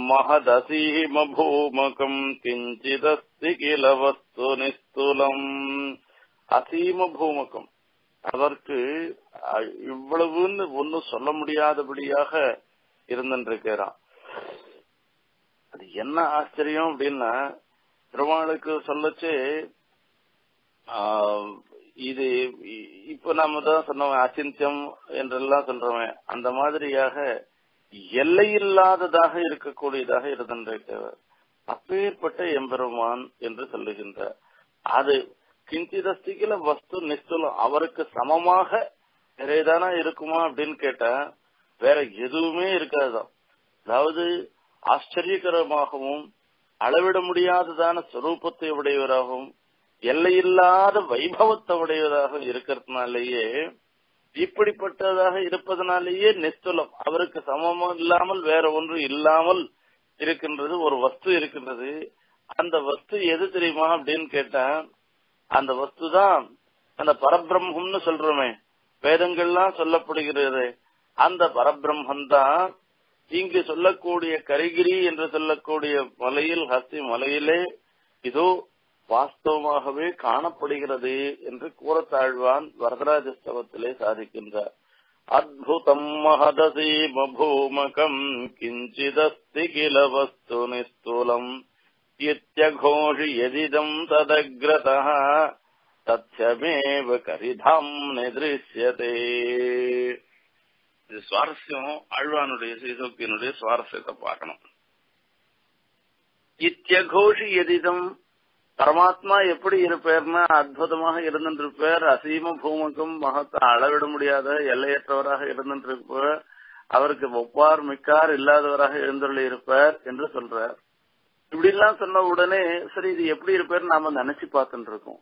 மகதசீம பூமகம் கிஞ்சிதஸ்தி கில வஸ்து நிஸ்துலம். அசீம பூமகம். அதற்கு இவ்வளவுன்னு ஒன்னும் சொல்ல முடியாதபடியாக இருந்திருக்கிறான் அது என்ன ஆச்சரியம் அப்படின்னா பெருமாளுக்கு சொல்லச்சு இது இப்ப நாம தான் சொன்னோம் அச்சிந்தியம் என்றெல்லாம் சொல்றவன். அந்த மாதிரியாக எல்லையில்லாததாக இருக்கக்கூடியதாக இருந்தவர் அப்பேற்பட்ட எம்பெருமான் என்று சொல்லுகின்ற அது கிஞ்சிதஸ்திகள வஸ்து நிஸ்துலம் அவருக்கு சமமாக வேற ஏதானா இருக்குமா அப்படின்னு கேட்டா வேற எதுவுமே இருக்காதுதான் அதாவது ஆச்சரியகரமாகவும் அளவிட முடியாததான சொரூபத்தை உடையவராகவும் எல்லையில்லாத வைபவத்தை உடையதாக இருக்கிறதுனாலேயே இப்படிப்பட்டதாக இருப்பதனாலேயே நிஸ்துலம் அவருக்கு சமமும் இல்லாமல் வேற ஒன்று இல்லாமல் இருக்கின்றது ஒரு வஸ்து இருக்கின்றது. அந்த வஸ்து எது தெரியுமா அப்படின்னு கேட்டா அந்த வஸ்து தான் அந்த பரபிரம்மம்னு சொல்றோமே வேதங்கள்லாம் சொல்லப்படுகிறது. அந்த பரபிரம்மன் தான் இங்கு சொல்லக்கூடிய கரிகிரி என்று சொல்லக்கூடிய மலையில் ஹஸ்தி மலையிலே இதோ வாஸ்தவமாகவே காணப்படுகிறது என்று கூறத்தாழ்வான் வரதராஜஸ்தவத்திலே சாதிக்கின்றார். அத்புதம் மகதசீம பூமகம் கிஞ்சிதஸ்தி கில வஸ்து நிஸ்தூலம் இத்தியகோஷி எதிதம் ததக்ரதः தத்யமேவ கரிதாம் நிதிருஷ்யதே இது சுவாரஸ்யம் ஆழ்வானுடைய சீசோக்கியனுடைய சுவாரஸ்யத்தை பார்க்கணும். இத்தியகோஷி எதிதம் பரமாத்மா எப்படி இருப்பேர்னா அற்புதமாக இருந்திருப்பார் அசீம பூமுக்கும் மகத்த அளவிட முடியாத எல்லையற்றவராக இருந்திருப்பார் அவருக்கு ஒப்பார் மிக்கார் இல்லாதவராக எழுந்தருளி இருப்பார் என்று சொல்றார். இப்படி எல்லாம் சொன்ன உடனே சரி இது எப்படி இருப்பார் நாம நினைச்சு பார்த்துட்டு இருக்கோம்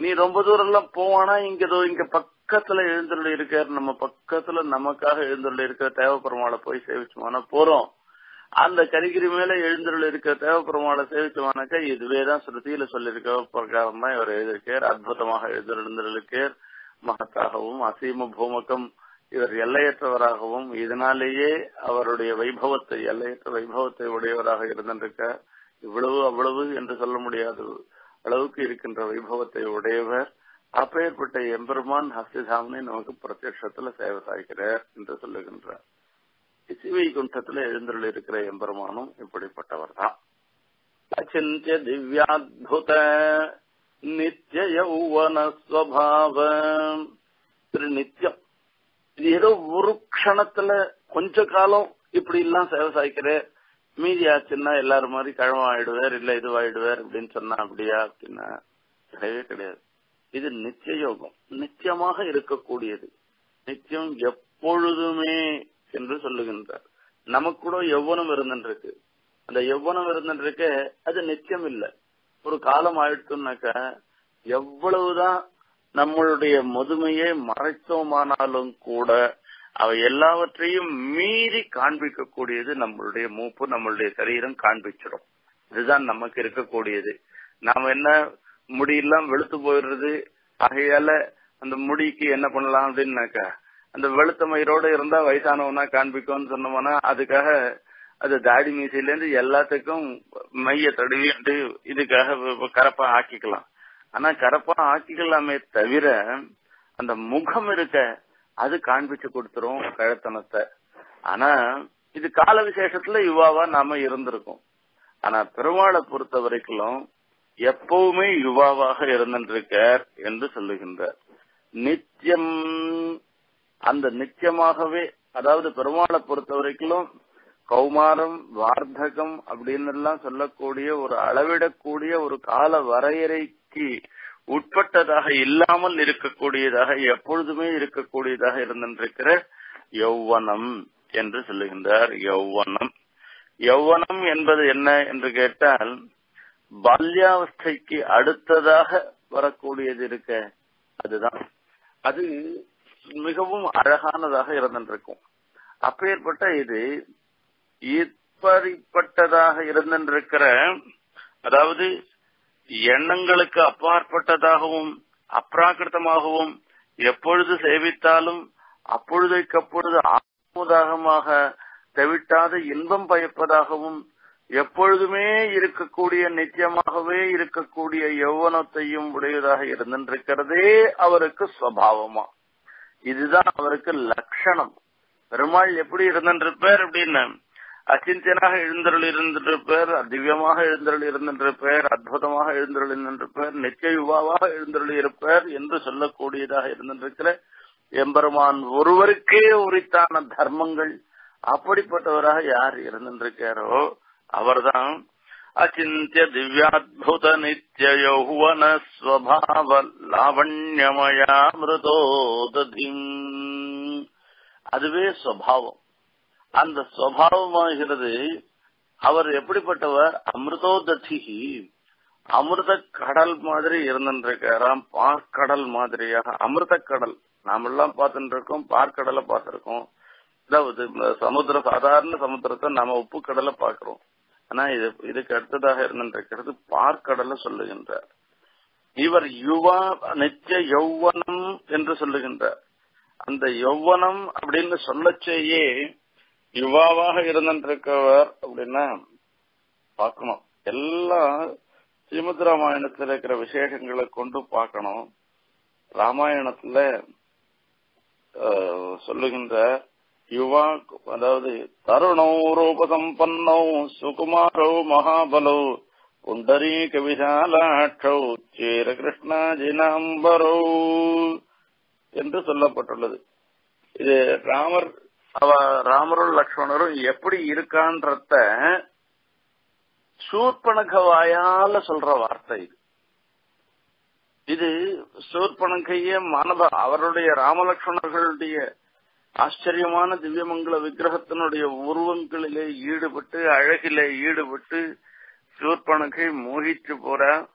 நீ ரொம்ப தூரம் எல்லாம் போவானா இங்க ஏதோ இங்க பக்கத்துல எழுந்தருளி இருக்கார் நம்ம பக்கத்துல நமக்காக எழுந்தருளி இருக்க தேவப்பெருமாளை போய் சேவிச்சோம்னா போறோம். அந்த கரிகிரி மேல எழுந்தருள் இருக்க தேவப்பெருமாளை சேவிச்சோம்னாக்கா இதுவேதான் ஸ்ருதியில சொல்லியிருக்க பிரகாரம் தான் இவர் எழுதியிருக்கார். அற்புதமாக எழுந்திருந்திருக்கார் மகத்தாகவும் அசீம பூமக்கம் இவர் எல்லையற்றவராகவும் இதனாலேயே அவருடைய வைபவத்தை எல்லையற்ற வைபவத்தை உடையவராக இருந்திருக்க இவ்வளவு அவ்வளவு என்று சொல்ல முடியாத அளவுக்கு இருக்கின்ற வைபவத்தை உடையவர். அப்பேற்பட்ட எம்பெருமான் ஹஸ்திதாமனை நமக்கு பிரத்யட்சத்துல சேவை சாய்க்கிறார் என்று சொல்லுகின்றார். சிவைகுண்டத்துல எழுந்தருள் இருக்கிற எம்பெருமானும் இப்படிப்பட்டவர் தான் அச்சிந்திய திவ்யாத்புத நித்திய யௌவனஸ்வபாவ ஸ்வபாவ. இது ஏதோ ஒரு க்ஷணத்துல கொஞ்ச காலம் இப்படி எல்லாம் சேவை சாய்க்கிறேன் மீதி ஆச்சுன்னா எல்லாரும் மாதிரி கழவம் ஆயிடுவார் இல்ல இதுவாயிடுவார் அப்படின்னு சொன்னா அப்படியா அப்படின்னா கிடையவே கிடையாது. இது நித்திய யோகம். நித்தியமாக இருக்கக்கூடியது. நித்தியம் எப்பொழுதுமே என்று சொல்லுகின்றார். நமக்கு கூட எவ்வளவு இருந்துருக்கு அந்த எவ்வளவு இருந்துருக்கு அது நிச்சயம் இல்ல ஒரு காலம் ஆயிடுச்சுனாக்க எவ்வளவுதான் நம்மளுடைய முதுமையை மறைத்தோமானாலும் கூட அவை எல்லாவற்றையும் மீறி காண்பிக்கக்கூடியது நம்மளுடைய மூப்பு நம்மளுடைய சரீரம் காண்பிச்சிடும். இதுதான் நமக்கு இருக்கக்கூடியது. நாம என்ன முடியெல்லாம் வெளுத்து போயிடுறது ஆகையால அந்த முடிக்கு என்ன பண்ணலாம் அப்படின்னாக்கா அந்த வெளுத்த மயிரோட இருந்தா வயசானவனா காண்பிக்கும்னு சொன்னோம்னா அதுக்காக அது தாடி மீசையில இருந்து எல்லாத்துக்கும் மைய தடவி இதுக்காக கரப்பா ஆக்கிக்கலாம். ஆனா கரப்பா ஆக்கிக்கலாமே தவிர அந்த முகம் இருக்க அது காண்பிச்சு கொடுத்துரும் கழத்தனத்தை. ஆனா இது கால விசேஷத்துல யுவாவா நாம இருந்திருக்கோம். ஆனா பெருமாளை பொறுத்த வரைக்கும் எப்பவுமே யுவாவாக இருந்திருக்கார் என்று சொல்லுகின்றார். நித்தியம் அந்த நிச்சயமாகவே அதாவது பெருமாளை பொறுத்த வரைக்கும் கௌமாரம் வார்த்தகம் அப்படின்னு எல்லாம் சொல்லக்கூடிய ஒரு அளவிடக்கூடிய ஒரு கால வரையறைக்கு உட்பட்டதாக இல்லாமல் இருக்கக்கூடியதாக எப்பொழுதுமே இருக்கக்கூடியதாக இருந்திருக்கிற யௌவனம் என்று சொல்லுகின்றார். யௌவனம். யௌவனம் என்பது என்ன என்று கேட்டால் பால்யாவஸ்தைக்கு அடுத்ததாக வரக்கூடியது இருக்க அதுதான். அது மிகவும் அழகானதாக இருந்திருக்கும். அப்பேற்பட்ட இது இப்படிப்பட்டதாக இருந்திருக்கிற அதாவது எண்ணங்களுக்கு அப்பாற்பட்டதாகவும் அப்ராகிருத்தமாகவும் எப்பொழுது சேவித்தாலும் அப்பொழுதைக்கப்பொழுது ஆமுதாகமாக தவிட்டாத இன்பம் பயப்பதாகவும் எப்பொழுதுமே இருக்கக்கூடிய நித்தியமாகவே இருக்கக்கூடிய யௌவனத்தையும் உடையதாக இருந்திருக்கிறதே அவருக்கு சுவாவமா. இதுதான் அவருக்கு லட்சணம் பெருமாள் எப்படி இருந்திருப்பார் அப்படின்னு? அச்சிந்தியனாக எழுந்தருள் இருந்திருப்பார் திவ்யமாக எழுந்தருள் இருந்திருப்பார் அற்புதமாக எழுந்தருள் இருந்திருப்பார் நித்திய யுவாவாக எழுந்தருள் இருப்பார் என்று சொல்லக்கூடியதாக இருந்திருக்கிற எம்பெருமான் ஒருவருக்கே உரித்தான தர்மங்கள் அப்படிப்பட்டவராக யார் இருந்திருக்காரோ அவர்தான் அச்சிந்திய திவ்யாத்புத நித்திய யௌவன லாவண்யமயாமிருதோததிம் அதுவே சுவாவம். அந்த சுவாவமாகிறது அவர் எப்படிப்பட்டவர்? அமிர்தோததிகி. அமிர்த கடல் மாதிரி இருந்திருக்காராம் பார்க்கடல் மாதிரியாக. அமிர்த கடல் நாமெல்லாம் பார்த்துட்டு இருக்கோம் பார்க்கடலை பார்த்திருக்கோம். அதாவது சமுத்திர சாதாரண சமுத்திரத்தை நாம உப்பு கடலை பார்க்கிறோம். ஆனா இது இதுக்கு அடுத்ததாக இருந்திருக்கிறது பார்க்கடலை சொல்லுகின்றார். இவர் யுவா நித்திய யௌவனம் என்று சொல்லுகின்றார். அந்த யௌவனம் அப்படின்னு சொல்லச்சேயே யுவாவாக இருந்திருக்கவர் அப்படின்னா பார்க்கணும். எல்லாம் ஸ்ரீமத் ராமாயணத்துல இருக்கிற விசேஷங்களை கொண்டு பார்க்கணும். ராமாயணத்துல சொல்லுகின்ற யுவா அதாவது தருணோ ரூபசம்பன்னோ சுகுமாரோ மகாபலோ புண்டரீக விசாலாட்சோ சேர கிருஷ்ணாஜினாம்பரோ என்று சொல்லப்பட்டுள்ளது. இது ராமர் அவ ராமரும் லக்ஷ்மணரும் எப்படி இருக்கான்றத சூர்பனக வாயால சொல்ற வார்த்தை இது. இது சூர்பனகைய மாணவ அவருடைய ராமலட்சுமணர்களுடைய ஆச்சரியமான திவ்யமங்கல விக்கிரகத்தினுடைய உருவங்களிலே ஈடுபட்டு அழகிலே ஈடுபட்டு சூர்பனுக்கை மோகிச்சு போற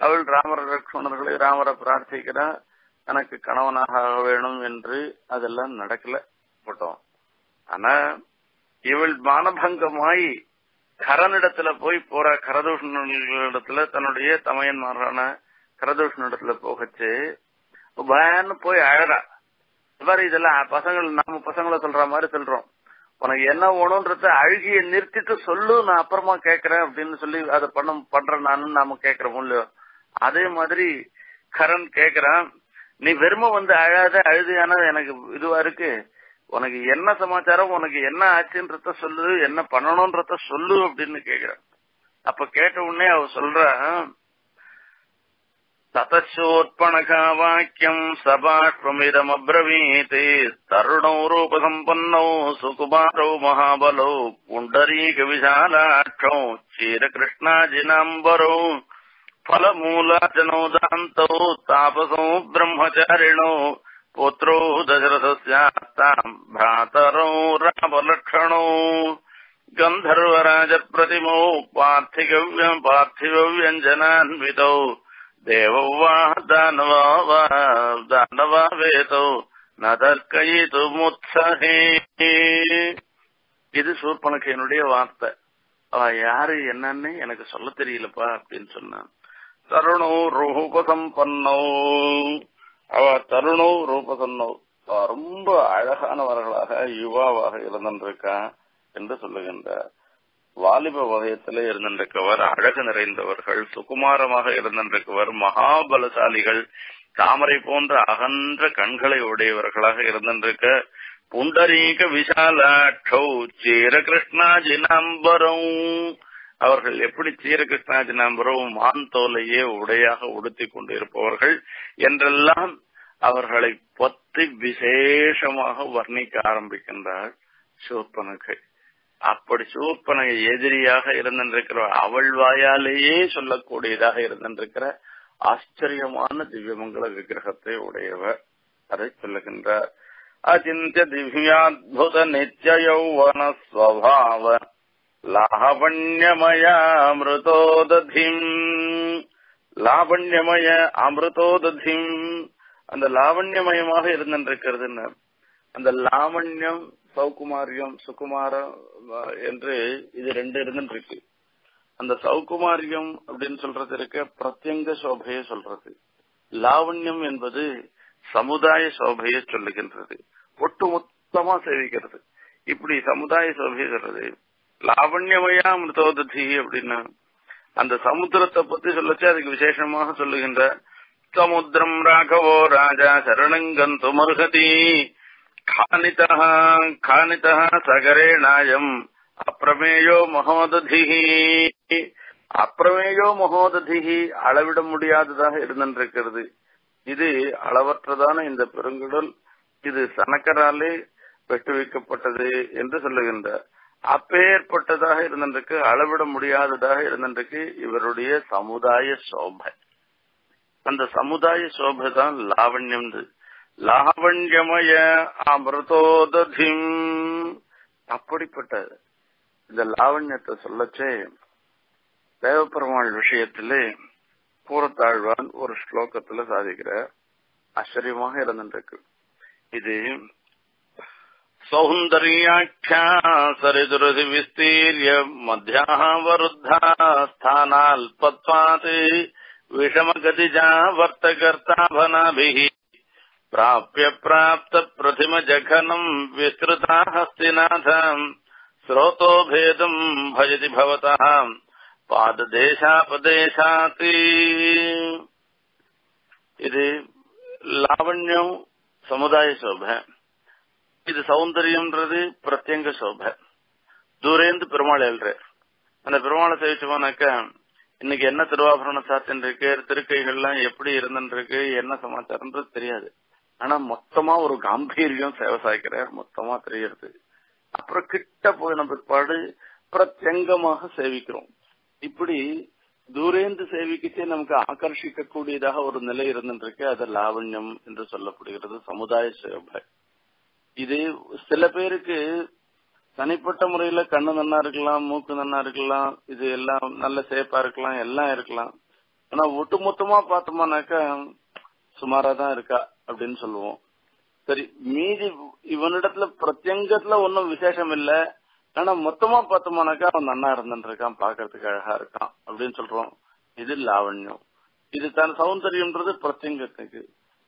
அவள் ராமர லட்சுமணர்களை ராமரை பிரார்த்திக்கிறா. தனக்கு கணவனாக ஆக வேணும் என்று அதெல்லாம் நடக்கல போட்டோம். ஆனா இவள் மானபங்கமாய் கரனிடத்துல போய் போற கரதூஷணிடத்துல தன்னுடைய தமையன்மாரான கரதூஷணிடத்துல போகச்சு பயன்னு போய் அழறா. மாதிரி இதெல்லாம் பசங்கள் நாம பசங்களை சொல்ற மாதிரி சொல்றோம். உனக்கு என்ன வேணும்ன்றத அழுகிய நிறுத்திட்டு சொல்லு நான் அப்புறமா கேக்குறேன் அப்படின்னு சொல்லி அதை பண்ண பண்றேன் நானும் நாம கேக்குறோம் இல்லையோ? அதே மாதிரி கரண் கேக்குறான் நீ வெறும வந்து அழாத அழுதியான எனக்கு இதுவா இருக்கு. உனக்கு என்ன சமாச்சாரம் உனக்கு என்ன ஆச்சுன்றத சொல்லு என்ன பண்ணணும்ன்றத சொல்லு அப்படின்னு கேக்குறான் அப்ப கேட்ட உடனே அவ சொல்ற తతశోత్పణకావాక్యం సబాష్పమిదమబ్రవీత్ తరుణౌ రూపసంపన్నౌ సుకుమారౌ మహాబలౌ పుండరీక విశాలాక్షౌ క్షీరకృష్ణాజినాంబరౌ ఫలమూలాచనౌ దాంతౌ తాపసౌ బ్రహ్మచారిణౌ పుత్రౌ దశరథస్యాస్తాం భ్రాతరౌ రామలక్షణౌ గంధర్వరాజ ప్రతిమౌ పార్థివ్యం పార్థివ్యంజనాన్వితౌ वा दानवा वा दानवा वेतौ நதற்கைது முத்சகே இது சூர்பனக்கையனுடைய வார்த்தை அவ யாரு என்னன்னு எனக்கு சொல்ல தெரியலப்பா அப்படின்னு சொன்னான் தருணோ ரூபசம்பன்னோ அவ தருணோ ரூபசன்னோ அவ ரொம்ப அழகானவர்களாக யுவாவாக இருந்திருக்கா என்று சொல்லுகின்றார் வாலிப வகையத்திலே இருந்திருக்கவர் அழகு நிறைந்தவர்கள் சுகுமாரமாக இருந்திருக்கவர் மகாபலசாலிகள் தாமரை போன்ற அகன்ற கண்களை உடையவர்களாக இருந்திருக்க புண்டரீக விஷாலாட்சௌ சீர கிருஷ்ணாஜினாம்பரம் அவர்கள் எப்படி சீரகிருஷ்ணா ஜினாம்பரம் மான் தோலையே உடையாக உடுத்தி கொண்டு இருப்பவர்கள் என்றெல்லாம் அவர்களை பத்தி விசேஷமாக வர்ணிக்க ஆரம்பிக்கின்றார் சூர்பனுக்கு அப்படி சூப்பனக எதிரியாக இருந்திருக்கிற அவள் வாயாலேயே சொல்லக்கூடியதாக இருந்திருக்கிற ஆச்சரியமான திவ்யமங்கல விக்கிரகத்தை உடையவர் அதை சொல்லுகின்றார். அச்சிந்திய திவ்யாத்புத நித்திய யௌவன ஸ்வபாவ லாவண்யமயாமிருதோததிம் லாவண்யமய அமிர்தோததிம். அந்த லாவண்யமயமாக இருந்திருக்கிறதுன்னு அந்த லாவண்யம் சௌகுமாரியம் சுகுமாரம் என்று இது ரெண்டு இருந்துருக்கு அந்த சௌகுமாரியம் அப்படின்னு சொல்றது இருக்க பிரத்யங்க சோபையை சொல்றது. லாவண்யம் என்பது சமுதாய சோபையை சொல்லுகின்றது. ஒட்டுமொத்தமா சேவிக்கிறது. இப்படி சமுதாய சோபையை சொல்றது லாவண்யமயா மிருதோததி அப்படின்னா அந்த சமுத்திரத்தை பத்தி சொல்லச்சு அதுக்கு விசேஷமாக சொல்லுகின்ற சமுத்திரம் ராகவோ ராஜா சரணங்கன் மருகதி. खानितः खानितः சகரேணாயம் அப்பிரமேயோ மகோததிஹி அப்பிரமேயோ மகோததிஹி அளவிட முடியாததாக இருந்திருக்கிறது இது அளவற்றதான இந்த பெருங்குடல் இது சனக்கராலே வெட்டு வைக்கப்பட்டது என்று சொல்லுகின்றார் அப்பேற்பட்டதாக இருந்திருக்கு அளவிட முடியாததாக இருந்திருக்கு இவருடைய சமுதாய சோபை அந்த சமுதாய சோபை தான் லாவண்யம் லாவண்யமய அமிர்தோததிம். அப்படிப்பட்ட இந்த லாவண்யத்தை சொல்லச்சே தேவப்பெருமாள் விஷயத்திலே பூரத்தாழ்வான் ஒரு ஸ்லோகத்துல சாதிக்கிற ஆச்சரியமாக இருந்துருக்கு. இது சௌந்தர்யாख्या சரிதுருதி விஸ்தீர்ய மத்தியாவருத்தா ஸ்தானால்பத்வாத் விஷமகதிஜா வர்த்தகர்த்தாபனாபிः प्राप्य प्राप्त प्रतिम जघनम् विस्तृता हस्तिनाथम् स्रोतो भेदम् भजति भवतः பாததேசாபதேசாத் இது லாவண்யம் சமுதாய சோபை இது சௌந்தரியம்ன்றது பிரத்யங்க சோபை தூரேந்து பெருமாள் எழுறார் அந்த பெருமாளை சேவிச்சோம்னாக்கா இன்னைக்கு என்ன திருவாபரணம் சாத்தின் இருக்கு திருக்கைகள்லாம் எப்படி இருந்துருக்கு என்ன சமாச்சாரம்ன்றது தெரியாது ஆனா மொத்தமா ஒரு காம்பீரியம் சேவை சாய்க்கிறார் மொத்தமா தெரியறது. அப்புறம் கிட்ட போயின பிற்பாடு பிரத்யங்கமாக சேவிக்கிறோம். இப்படி தூரேந்து சேவிக்கிட்டே நமக்கு ஆகர்ஷிக்க கூடியதாக ஒரு நிலை இருந்துருக்கு அது லாவண்யம் என்று சொல்லப்படுகிறது. சமுதாய சேவை. இது சில பேருக்கு தனிப்பட்ட முறையில கண்ணு நன்னா இருக்கலாம் மூக்கு நன்னா இருக்கலாம் இது எல்லாம் நல்ல சேப்பா இருக்கலாம் எல்லாம் இருக்கலாம். ஆனா ஒட்டுமொத்தமா பார்த்தோம்னாக்கா சுமாரா தான் இருக்கா. அப்படின்னு சொல்லுவோம். சரி மீதி இவனிடத்துல பிரத்யங்கத்துல ஒன்னும் விசேஷம் இல்ல. ஆனா மொத்தமா பார்த்தோம்னாக்கா அவன் நன்னா இருந்துட்டு இருக்கான் பாக்குறதுக்கு அழகா இருக்கான் அப்படின்னு சொல்றோம். இது லாவண்யம். இது தன் சௌந்தரியம்ன்றது பிரத்யங்கத்துக்கு.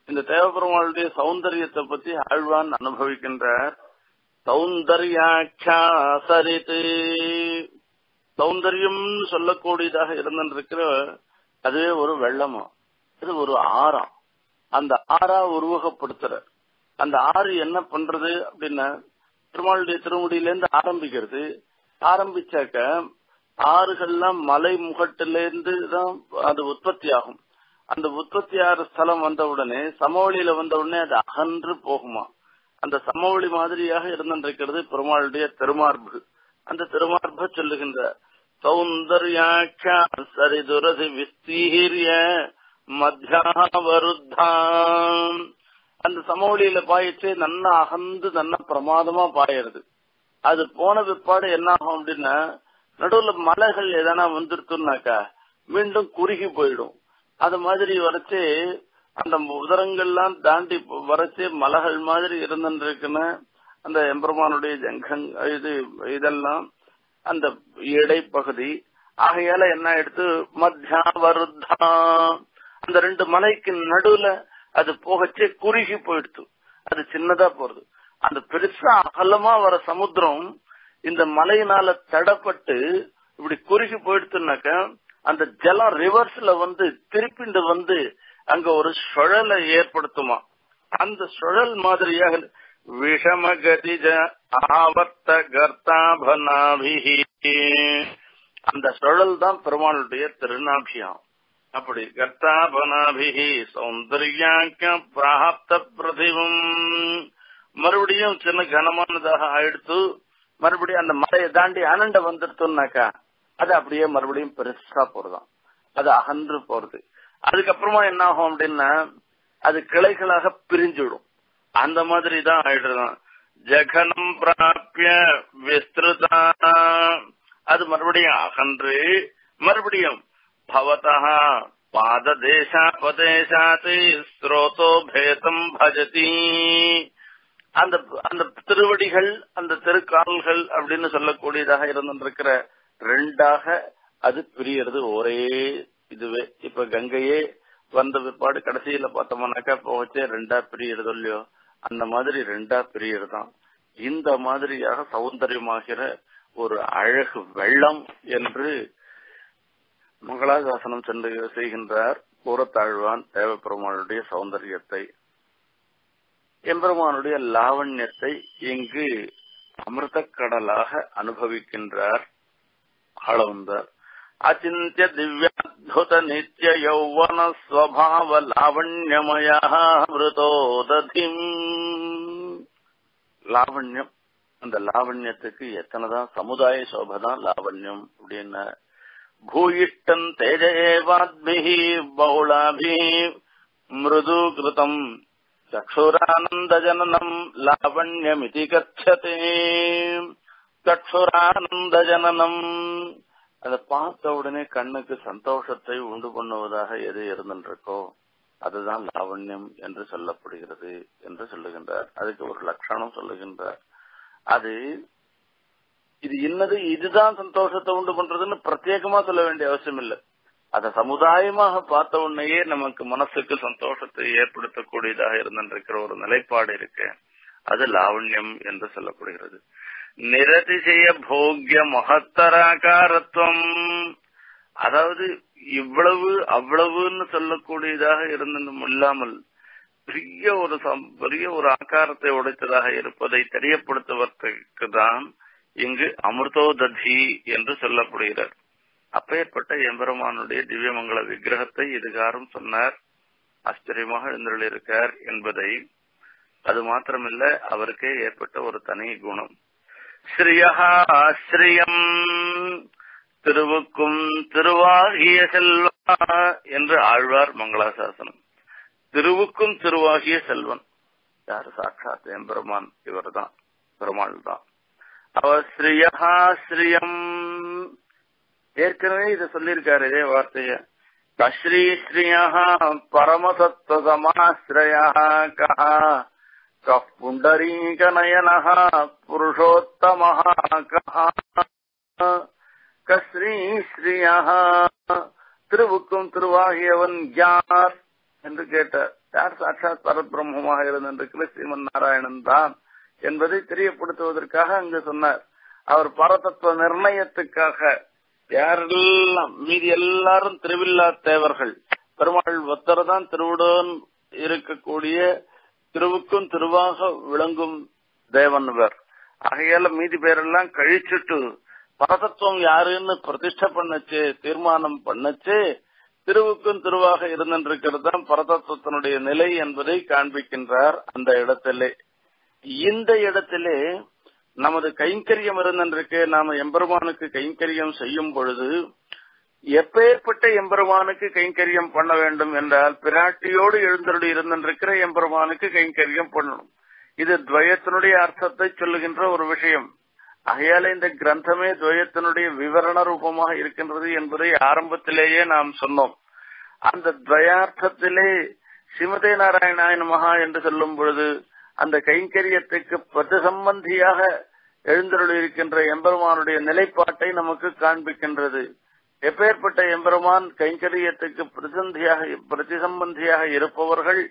இந்த தேவபெருமாளுடைய சௌந்தரியத்தை பத்தி ஆழ்வான் அனுபவிக்கின்ற சௌந்தர்யாட்சா சரித்து சௌந்தரியம் சொல்லக்கூடியதாக இருந்திருக்கிற அதுவே ஒரு வெள்ளமா. இது ஒரு ஆறாம் அந்த ஆறா உருவகப்படுத்துற அந்த ஆறு என்ன பண்றது அப்படின்னா பெருமாளுடைய திருமுடியிலேருந்து ஆரம்பிக்கிறது. ஆரம்பிச்சாக்க ஆறுகள்லாம் மலை முகட்டிலேருந்து தான் அது உற்பத்தி ஆகும் அந்த உற்பத்தி ஆறு ஸ்தலம் வந்த உடனே சமவெளியில வந்த உடனே அது அகன்று போகுமா? அந்த சமவெளி மாதிரியாக இருந்திருக்கிறது பெருமாளுடைய திருமார்பு. அந்த திருமார்பு சொல்லுகின்ற சௌந்தர்யாட்சா சரிதுரது விஸ்தீரிய மத்தியாவருத்தாம் அந்த சமவெளியில பாயிட்டு நன்னா அகந்து நன்னா பிரமாதமா பாயிருது அது போன பிற்பாடு என்ன ஆகும் அப்படின்னா நடுவுல மலைகள் எதனா வந்துருத்துனாக்கா மீண்டும் குறுகி போயிடும். அது மாதிரி வரைச்சு அந்த உதரங்கள்லாம் தாண்டி வரைச்சு மலைகள் மாதிரி இருந்துருக்குன்னு அந்த எம்பெருமானுடைய ஜங்கங் இது இதெல்லாம் அந்த இடைப்பகுதி. ஆகையால என்ன எடுத்து மத்தியா வருத்தான் அந்த ரெண்டு மலைக்கு நடுவுல அது போகச்சே குறுகி போயிடுச்சு அது சின்னதா போறது. அந்த பெருசா அகலமா வர சமுத்திரம் இந்த மலையினால தடப்பட்டு இப்படி குறுகி போயிடுத்துனாக்க அந்த ஜலம் ரிவர்ஸ்ல வந்து திருப்பிண்டு வந்து அங்க ஒரு சுழலை ஏற்படுத்துமா. அந்த சுழல் மாதிரியாக விஷமகதிஜ ஆவர்த்த கர்த்தாபனாபிஹி அந்த சுழல் தான் பெருமாளுடைய திருநாபியம். அப்படி கர்த்தாபனாபிகி சௌந்தர்யாங்க பிராப்த பிரதிபம் மறுபடியும் சின்ன கனமானதாக ஆயிடுத்து மறுபடியும் அந்த மலையை தாண்டி அனண்ட வந்துடுத்தோம்னாக்கா அது அப்படியே மறுபடியும் பெருசா போறதாம். அது அகன்று போறது. அதுக்கப்புறமா என்ன ஆகும் அப்படின்னா அது கிளைகளாக பிரிஞ்சுடும் அந்த மாதிரி தான் ஆயிடுறதாம். ஜகனம் பிராபிய விஸ்திருதா அது மறுபடியும் அகன்று மறுபடியும் भवतः பாததேசாபதேசாத்து ஸ்ரோதோ பேதம் பஜதி அந்த அந்த திருவடிகள் அந்த திருக்கால்கள் அப்படின்னு சொல்லக்கூடியதாக இருந்திருக்கிற ரெண்டாக அது பிரியறது ஒரே இதுவே. இப்ப கங்கையே வந்த பிற்பாடு கடைசியில பார்த்தோம்னாக்கா போச்சே ரெண்டா பிரியறது இல்லையோ அந்த மாதிரி ரெண்டா பிரியறதான் இந்த மாதிரியாக சௌந்தரியமாகிற ஒரு அழகு வெள்ளம் என்று மங்களாசாசனம் சென்று செய்கின்றார் பூரத்தாழ்வான் தேவப்பெருமானுடைய சௌந்தரியத்தை. எம்பெருமானுடைய லாவண்யத்தை இங்கு அமிர்த கடலாக அனுபவிக்கின்றார் ஆளவந்தார். அச்சிந்திய திவ்யாத்புத நித்ய யௌவன ஸ்வபாவ லாவண்யமயா லாவண்யம் அந்த லாவண்யத்துக்கு எத்தனைதான் சமுதாய சோபதான் லாவண்யம் அப்படின்னு भूयिष्ठम् तेज एवाद्भिः बहुलाभिः ஜனனம் चक्षुरानन्दजननम् लावण्यमिति कथ्यते। கட்சுரானந்தஜனனம் அதை பார்த்த உடனே கண்ணுக்கு சந்தோஷத்தை உண்டு பண்ணுவதாக எது இருந்திருக்கோ அதுதான் லாவண்யம் என்று சொல்லப்படுகிறது என்று சொல்லுகின்றார். அதுக்கு ஒரு லட்சணம் சொல்லுகின்றார். அது இது இன்னது இதுதான் சந்தோஷத்தை உண்டு பண்றதுன்னு பிரத்யேகமா சொல்ல வேண்டிய அவசியம் இல்லை. அதை சமுதாயமாக பார்த்த உடனேயே நமக்கு மனசுக்கு சந்தோஷத்தை ஏற்படுத்தக்கூடியதாக இருந்திருக்கிற ஒரு நிலைப்பாடு இருக்கு. அது லாவண்யம் என்று சொல்லப்படுகிறது. நிரதிசய போக்கிய மகத்தராகாரத்துவம். அதாவது இவ்வளவு அவ்வளவுன்னு சொல்லக்கூடியதாக இருந்தும் இல்லாமல் பெரிய ஒரு பெரிய ஒரு ஆக்காரத்தை உடைத்ததாக இருப்பதை தெரியப்படுத்துவதற்கு தான் இங்கு அமிர்தோததி என்று சொல்லப்படுகிறார். அப்பேற்பட்ட எம்பெருமானுடைய திவ்யமங்கல விக்கிரகத்தை இதுகாரும் சொன்னார். ஆச்சரியமாக எழுந்தருளிருக்கார் என்பதை. அது மாத்திரமில்ல அவருக்கே ஏற்பட்ட ஒரு தனி குணம். ஸ்ரீயா ஸ்ரீயம் திருவுக்கும் திருவாகிய செல்வா என்று ஆழ்வார் மங்களாசாசனம். திருவுக்கும் திருவாகிய செல்வன். யார் சாட்சாத் எம்பெருமான்? இவர்தான் பெருமாள் தான் அவஸ்ரீயா ஸ்ரீயம். ஏற்கனவே இத சொல்லியிருக்காரு இதே வார்த்தைய. கஸ்ரீ ஸ்ரீயா பரமசத்துவ சமாஸ்ரயா கஹா. கப்புண்டரீகநயனः புருஷோத்தமः கः கஸ்ரீஸ்ரீயः திருவுக்கும் திருவாகியவன் யார்? என்று கேட்ட யார் சாட்சாத் பரபிரம்மமாக இருந்திருக்கிற ஸ்ரீமன் நாராயணன் தான். என்பதை தெரியப்படுத்துவதற்காக அங்கு சொன்னார். அவர் பரதத்துவ நிர்ணயத்துக்காக யாரெல்லாம் மீதி எல்லாரும் திருவில்லா தேவர்கள் பெருமாள் ஒத்தர் தான் திருவுடன் இருக்கக்கூடிய திருவுக்கும் திருவாக விளங்கும் தேவன்வர் ஆகையால மீதி பேரெல்லாம் கழிச்சுட்டு பரதத்துவம் யாருன்னு பிரதிஷ்ட பண்ணச்சு தீர்மானம் பண்ணச்சு திருவுக்கும் திருவாக இருந்திருக்கிறது தான் பரதத்துவத்தினுடைய நிலை என்பதை காண்பிக்கின்றார் அந்த இடத்திலே. இந்த இடத்திலே நமது கைங்கரியம் இருந்திருக்கு நாம எம்பெருமானுக்கு கைங்கரியம் செய்யும் பொழுது எப்பேற்பட்ட எம்பெருமானுக்கு கைங்கரியம் பண்ண வேண்டும் என்றால் பிராட்டியோடு எழுந்தருளி இருந்திருக்கிற எம்பெருமானுக்கு கைங்கரியம் பண்ணணும். இது துவயத்தினுடைய அர்த்தத்தை சொல்லுகின்ற ஒரு விஷயம். ஆகையால இந்த கிரந்தமே துவயத்தினுடைய விவரண ரூபமாக இருக்கின்றது என்பதை ஆரம்பத்திலேயே நாம் சொன்னோம். அந்த துவயார்த்தத்திலே சிமதே நாராயணாயன் மகா என்று சொல்லும் பொழுது அந்த கைங்கரியத்துக்கு பத்து சம்பந்தியாக எழுந்தருள் இருக்கின்ற எம்பெருமானுடைய நிலைப்பாட்டை நமக்கு காண்பிக்கின்றது. எப்பேற்பட்ட எம்பெருமான் கைங்கரியத்துக்கு பிரசந்தியாக பிரதிசம்பந்தியாக இருப்பவர்கள்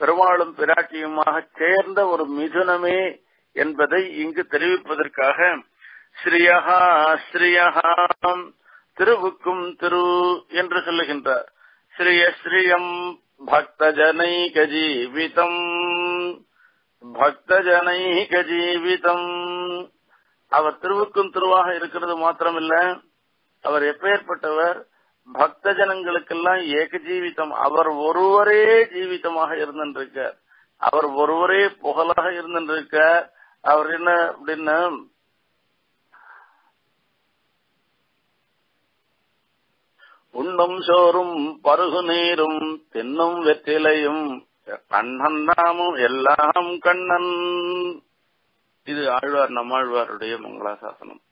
பெருமாளும் பிராட்டியுமாக சேர்ந்த ஒரு மிதுனமே என்பதை இங்கு தெரிவிப்பதற்காக ஸ்ரீயஹா ஸ்ரீயஹாம் திருவுக்கும் திரு என்று சொல்லுகின்றார். ஸ்ரீய ஸ்ரீயம் பக்தஜனைக ஜீவிதம். பக்தஜனைக ஜீவிதம் அவர் திருவுக்கும் திருவாக இருக்கிறது மாத்திரமில்ல. அவர் எப்பேற்பட்டவர்? பக்த ஜனங்களுக்கெல்லாம் ஏக ஜீவிதம் அவர் ஒருவரே ஜீவிதமாக இருந்திருக்கார் அவர் ஒருவரே புகழாக இருந்திருக்கார் அவர் என்ன அப்படின்னா உண்ணும் சோறும் பருகு நீரும் தென்னும் வெற்றிலையும் கண்ணன் தாமும் எல்லாம் கண்ணன். இது ஆழ்வார் நம்மாழ்வாருடைய மங்களாசாசனம்.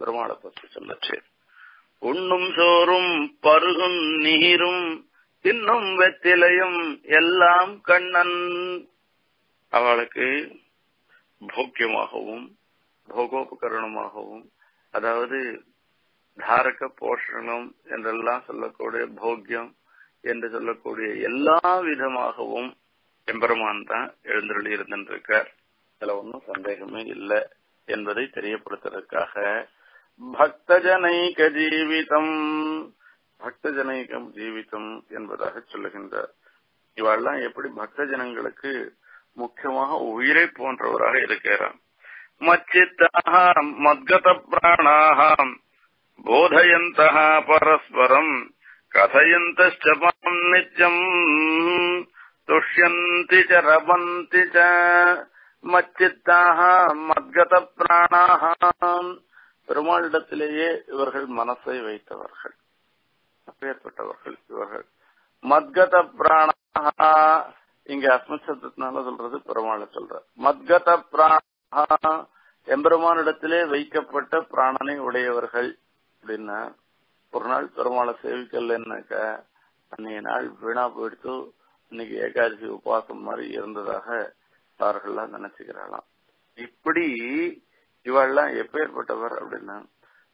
பெருமாளை பற்றி சொல்லச்சு உண்ணும் சோறும் பருகும் நீரும் தின்னும் வெத்திலையும் எல்லாம் கண்ணன். அவளுக்கு போக்கியமாகவும் போகோபகரணமாகவும் அதாவது தாரக போஷணம் என்றெல்லாம் சொல்லக்கூடிய போக்கியம் என்று சொல்லக்கூடிய எல்லா விதமாகவும் எம்பெருமான் தான் எழுந்தருளி இருந்திருக்கார். இதுல ஒன்றும் சந்தேகமே இல்லை என்பதை தெரியப்படுத்துவதற்காக பக்தஜனைக ஜீவிதம் பக்தஜனைகம் ஜீவிதம் என்பதாக சொல்லுகின்றார். இவெல்லாம் எப்படி பக்த ஜனங்களுக்கு முக்கியமாக உயிரை போன்றவராக இருக்கிறார். மச்சித்தாக மத்கத பிராணாக போதயந்தः பரஸ்பரம் கதயந்தம் நித்யம் துஷ்யந்தி ச ரமந்தி மச்சித்தாக மத்கத பிராணாக பெருமாளிடத்திலேயே இவர்கள் மனசை வைத்தவர்கள். அப்பேற்பட்டவர்கள் இவர்கள். மத்கத பிராணாக இங்க அஸ்மசத்தினால சொல்றது பெருமாளை சொல்ற. மத்கத பிராணா எம்பெருமானிடத்திலே வைக்கப்பட்ட பிராணனை உடையவர்கள் அப்படின்னா ஒரு நாள் பெருமாளை சேவிக்கலன்னாக்க அன்னைய நாள் வீணா போயிடுத்து இன்னைக்கு ஏகாதசி உபவாசம் மாதிரி இருந்ததாக அவர்கள்லாம் நினைச்சுக்கிறாளாம். இப்படி இவள்லாம் எப்பேற்பட்டவர் அப்படின்னா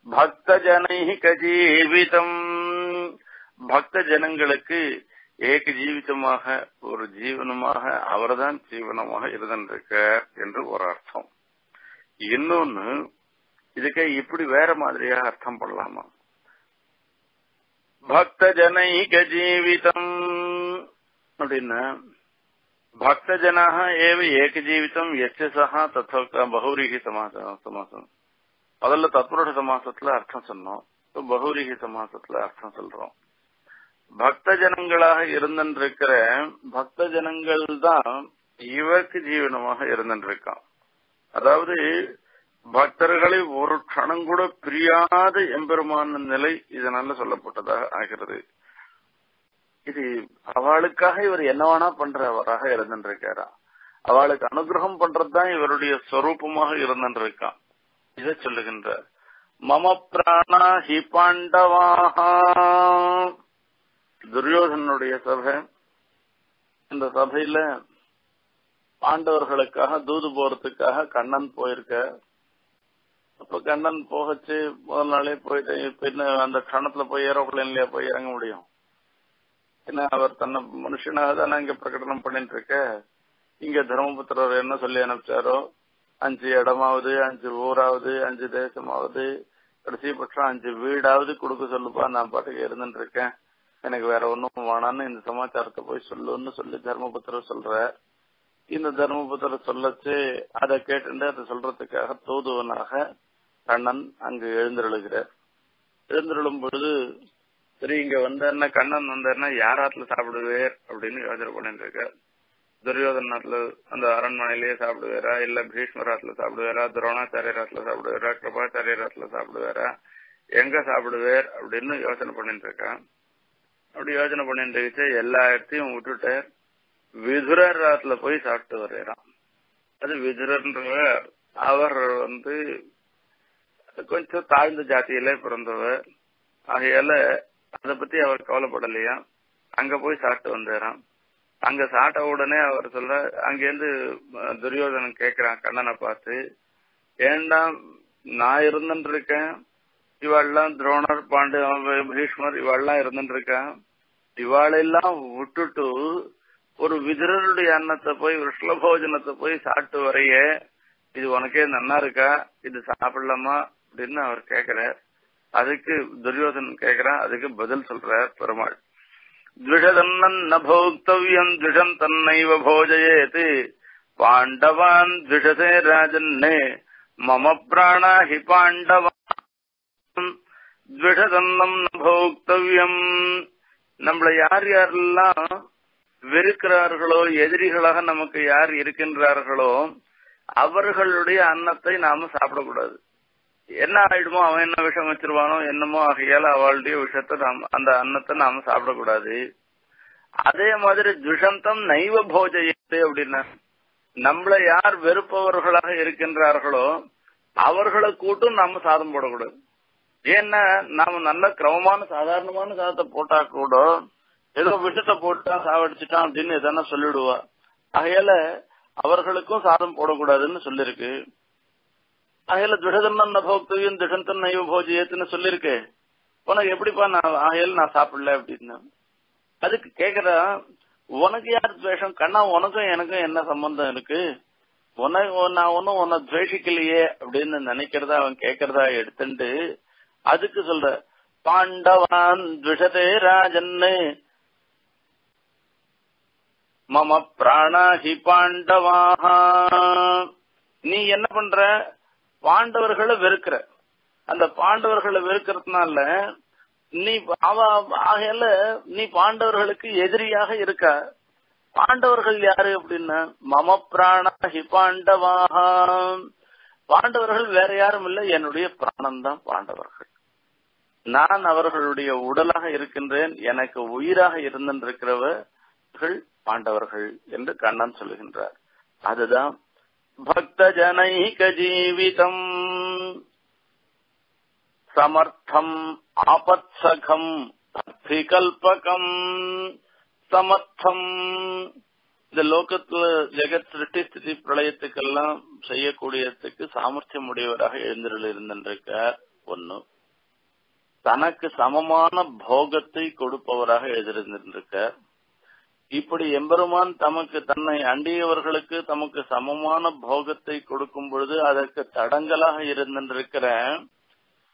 பக்த ஜனைக ஜீவிதம் பக்த ஜனங்களுக்கு ஏக ஜீவிதமாக ஒரு ஜீவனமாக அவர்தான் ஜீவனமாக இருந்திருக்க என்று ஒரு அர்த்தம். இன்னொன்னு இதுக்கு இப்படி வேற மாதிரியா அர்த்தம் பண்ணலாமா? பக்த ஜனைக ஜீவிதம். அப்படின்னா பக்த ஜனாக ஏவ ஏக ஜீவிதம் எச்ச சஹா தத்தோக்த பகுரீகி சமாசம் சமாசம். முதல்ல தத்புருஷ சமாசத்துல அர்த்தம் சொன்னோம். இப்ப சமாசத்துல அர்த்தம் சொல்றோம். பக்த ஜனங்களாக இருந்திருக்கிற பக்த ஜனங்கள் தான் இவருக்கு ஜீவனமாக இருந்திருக்கான் அதாவது பக்தர்களை ஒரு க்ஷணம் கூட பிரியாத எம்பெருமான நிலை இதனால சொல்லப்பட்டதாக ஆகிறது. இது அவளுக்காக இவர் என்னவானா பண்றவராக இருந்திருக்காரா? அவளுக்கு அனுகிரகம் பண்றதுதான் இவருடைய ஸ்வரூபமாக இருந்திருக்கான். இதை சொல்லுகின்றார். மம பிராணா ஹி பாண்டவாக துரியோதனுடைய சபை. இந்த சபையில பாண்டவர்களுக்காக தூது போறதுக்காக கண்ணன் போயிருக்க அப்ப கண்ணன் போகச்சு முதல் நாளே போயிட்டு பின்ன அந்த கணத்துல போய் ஏரோப்ளைன்லயே போய் இறங்க முடியும். ஏன்னா அவர் தன்னை மனுஷனாக தானே இங்க பிரகடனம் பண்ணிட்டு இருக்க இங்க தர்மபுத்திரர் என்ன சொல்லி அனுப்பிச்சாரோ? அஞ்சு இடமாவது அஞ்சு ஊராவது அஞ்சு தேசமாவது கடைசி பட்சம் அஞ்சு வீடாவது கொடுக்க சொல்லுப்பா நான் பாட்டுக்கு இருந்துட்டு இருக்கேன் எனக்கு வேற ஒன்றும் வேணான்னு இந்த சமாச்சாரத்தை போய் சொல்லுன்னு சொல்லி தர்மபுத்திரர் சொல்ற இந்த தர்மபுத்திரர் சொல்லச்சு அதை கேட்டுட்டு அதை சொல்றதுக்காக தூதுவனாக கண்ணன் அங்கு எழுந்தருளுகிறார். எழுந்தருளும் பொழுது சரி இங்க வந்தாருன்னா கண்ணன் வந்தாருன்னா யாராத்துல சாப்பிடுவேர் அப்படின்னு யோசனை பண்ணிட்டு இருக்கார் துரியோதனாத்துல அந்த அரண்மனையிலேயே சாப்பிடுவாரா? இல்ல பீஷ்மராத்துல சாப்பிடுவாரா? துரோணாச்சாரியராத்துல சாப்பிடுவாரா? கிருபாச்சாரியராத்துல சாப்பிடுவாரா? எங்க சாப்பிடுவேர் அப்படின்னு யோசனை பண்ணிட்டு இருக்கான் அப்படி யோசனை பண்ணிட்டு இருந்துச்சு எல்லா இடத்தையும் விட்டுட்டு விதுரர் ராத்துல போய் சாப்பிட்டு வர்றான் அது விதுரன்ற அவர் வந்து கொஞ்சம் தாழ்ந்த ஜாத்தியில பிறந்தவர். ஆகையால அதை பத்தி அவர் கவலைப்படலையா? அங்க போய் சாப்பிட்டு வந்தாராம். அங்க சாட்ட உடனே அவர் சொல்ற அங்கேருந்து துரியோதனன் கேக்குறான் கண்ணனை பார்த்து ஏண்டா நான் இருந்துட்டு இருக்கேன் இவாள்லாம் துரோணர் பாண்டு பீஷ்மர் இவாள்லாம் இருந்துட்டு இருக்கான் இவாளெல்லாம் விட்டுட்டு ஒரு விதிரனுடைய அன்னத்தை போய் விஷ்ண போஜனத்தை போய் சாப்பிட்டு வரைய. இது உனக்கே நன்னா இருக்கா? இது சாப்பிடலாமா? அப்படின்னு அவர் கேக்குற. அதுக்கு துரியோதன் கேட்கிறான் அதுக்கு பதில் சொல்றார் பெருமாள். த்விஷதன்னன்ன போக்தவ்யம் திஷன் தன்னைவ போஜயேத்து பாண்டவான் த்விஷசே ராஜன்னே. மம பிராணா ஹி பாண்டவான் த்விஷதன்னம் ந நம்மள யார் யாரெல்லாம் வெறுக்கிறார்களோ எதிரிகளாக நமக்கு யார் இருக்கின்றார்களோ அவர்களுடைய அன்னத்தை நாம சாப்பிடக்கூடாது. என்ன ஆயிடுமோ அவன் என்ன விஷம் வச்சிருவானோ என்னமோ ஆகையால அவளுடைய விஷத்தை நாம் அந்த அன்னத்தை நாம சாப்பிடக்கூடாது. அதே மாதிரி துஷந்தம் நைவ போஜயத்து அப்படின்னா நம்மள யார் வெறுப்பவர்களாக இருக்கின்றார்களோ அவர்களை கூட்டும் நாம சாதம் போடக்கூடாது. ஏன்னா நாம நல்ல கிரமமான சாதாரணமான சாதத்தை போட்டா கூட ஏதோ விஷத்தை போட்டா சாவடிச்சுட்டான் அப்படின்னு எதனா சொல்லிடுவா. ஆகையால அவர்களுக்கும் சாதம் போடக்கூடாதுன்னு சொல்லிருக்கு. ஆகையில திருடதன்ன போக்தவியும் திடந்தன் நைவ போஜியத்துன்னு சொல்லிருக்கு உனக்கு எப்படிப்பா நான் ஆகையில நான் சாப்பிடல அப்படின்னு. அதுக்கு கேக்குறா உனக்கு யார் துவேஷம்? கண்ணா உனக்கும் எனக்கும் என்ன சம்பந்தம் இருக்கு? உனக்கு நான் ஒன்னும் உன்னை துவேஷிக்கலையே அப்படின்னு நினைக்கிறதா அவன் கேக்குறதா எடுத்துட்டு அதுக்கு சொல்ற பாண்டவான் துஷதே ராஜன்னு. மம பிராணாஹி பாண்டவாஹா. நீ என்ன பண்ற? பாண்டவர்களை வெறுக்கிற. அந்த பாண்டவர்களை வெறுக்கிறதுனால நீ அவ ஆகையில நீ பாண்டவர்களுக்கு எதிரியாக இருக்க. பாண்டவர்கள் யாரு அப்படின்னா மம பிராணா ஹி பாண்டவாக பாண்டவர்கள் வேற யாரும் இல்ல என்னுடைய பிராணம் தான் பாண்டவர்கள். நான் அவர்களுடைய உடலாக இருக்கின்றேன் எனக்கு உயிராக இருந்திருக்கிறவர்கள் பாண்டவர்கள் என்று கண்ணன் சொல்லுகின்றார். அதுதான் பக்தஜனைக ஜீவிதம் சமர்த்தம் ஆபத்சகம் அர்த்திகல்பகம் சமர்த்தம் இந்த லோகத்துல ஜெகத் சிருஷ்டி ஸ்திதி பிரளயத்துக்கெல்லாம் செய்யக்கூடியதுக்கு சாமர்த்தியம் உடையவராக எழுந்திரல் இருந்திருக்கார் ஒன்னு தனக்கு சமமான போகத்தை கொடுப்பவராக எழுதிருந்திருக்கார் இப்படி எம்பெருமான் தமக்கு தன்னை அண்டியவர்களுக்கு தமக்கு சமமான போகத்தை கொடுக்கும் பொழுது அதற்கு தடங்கலாக இருந்திருக்கிற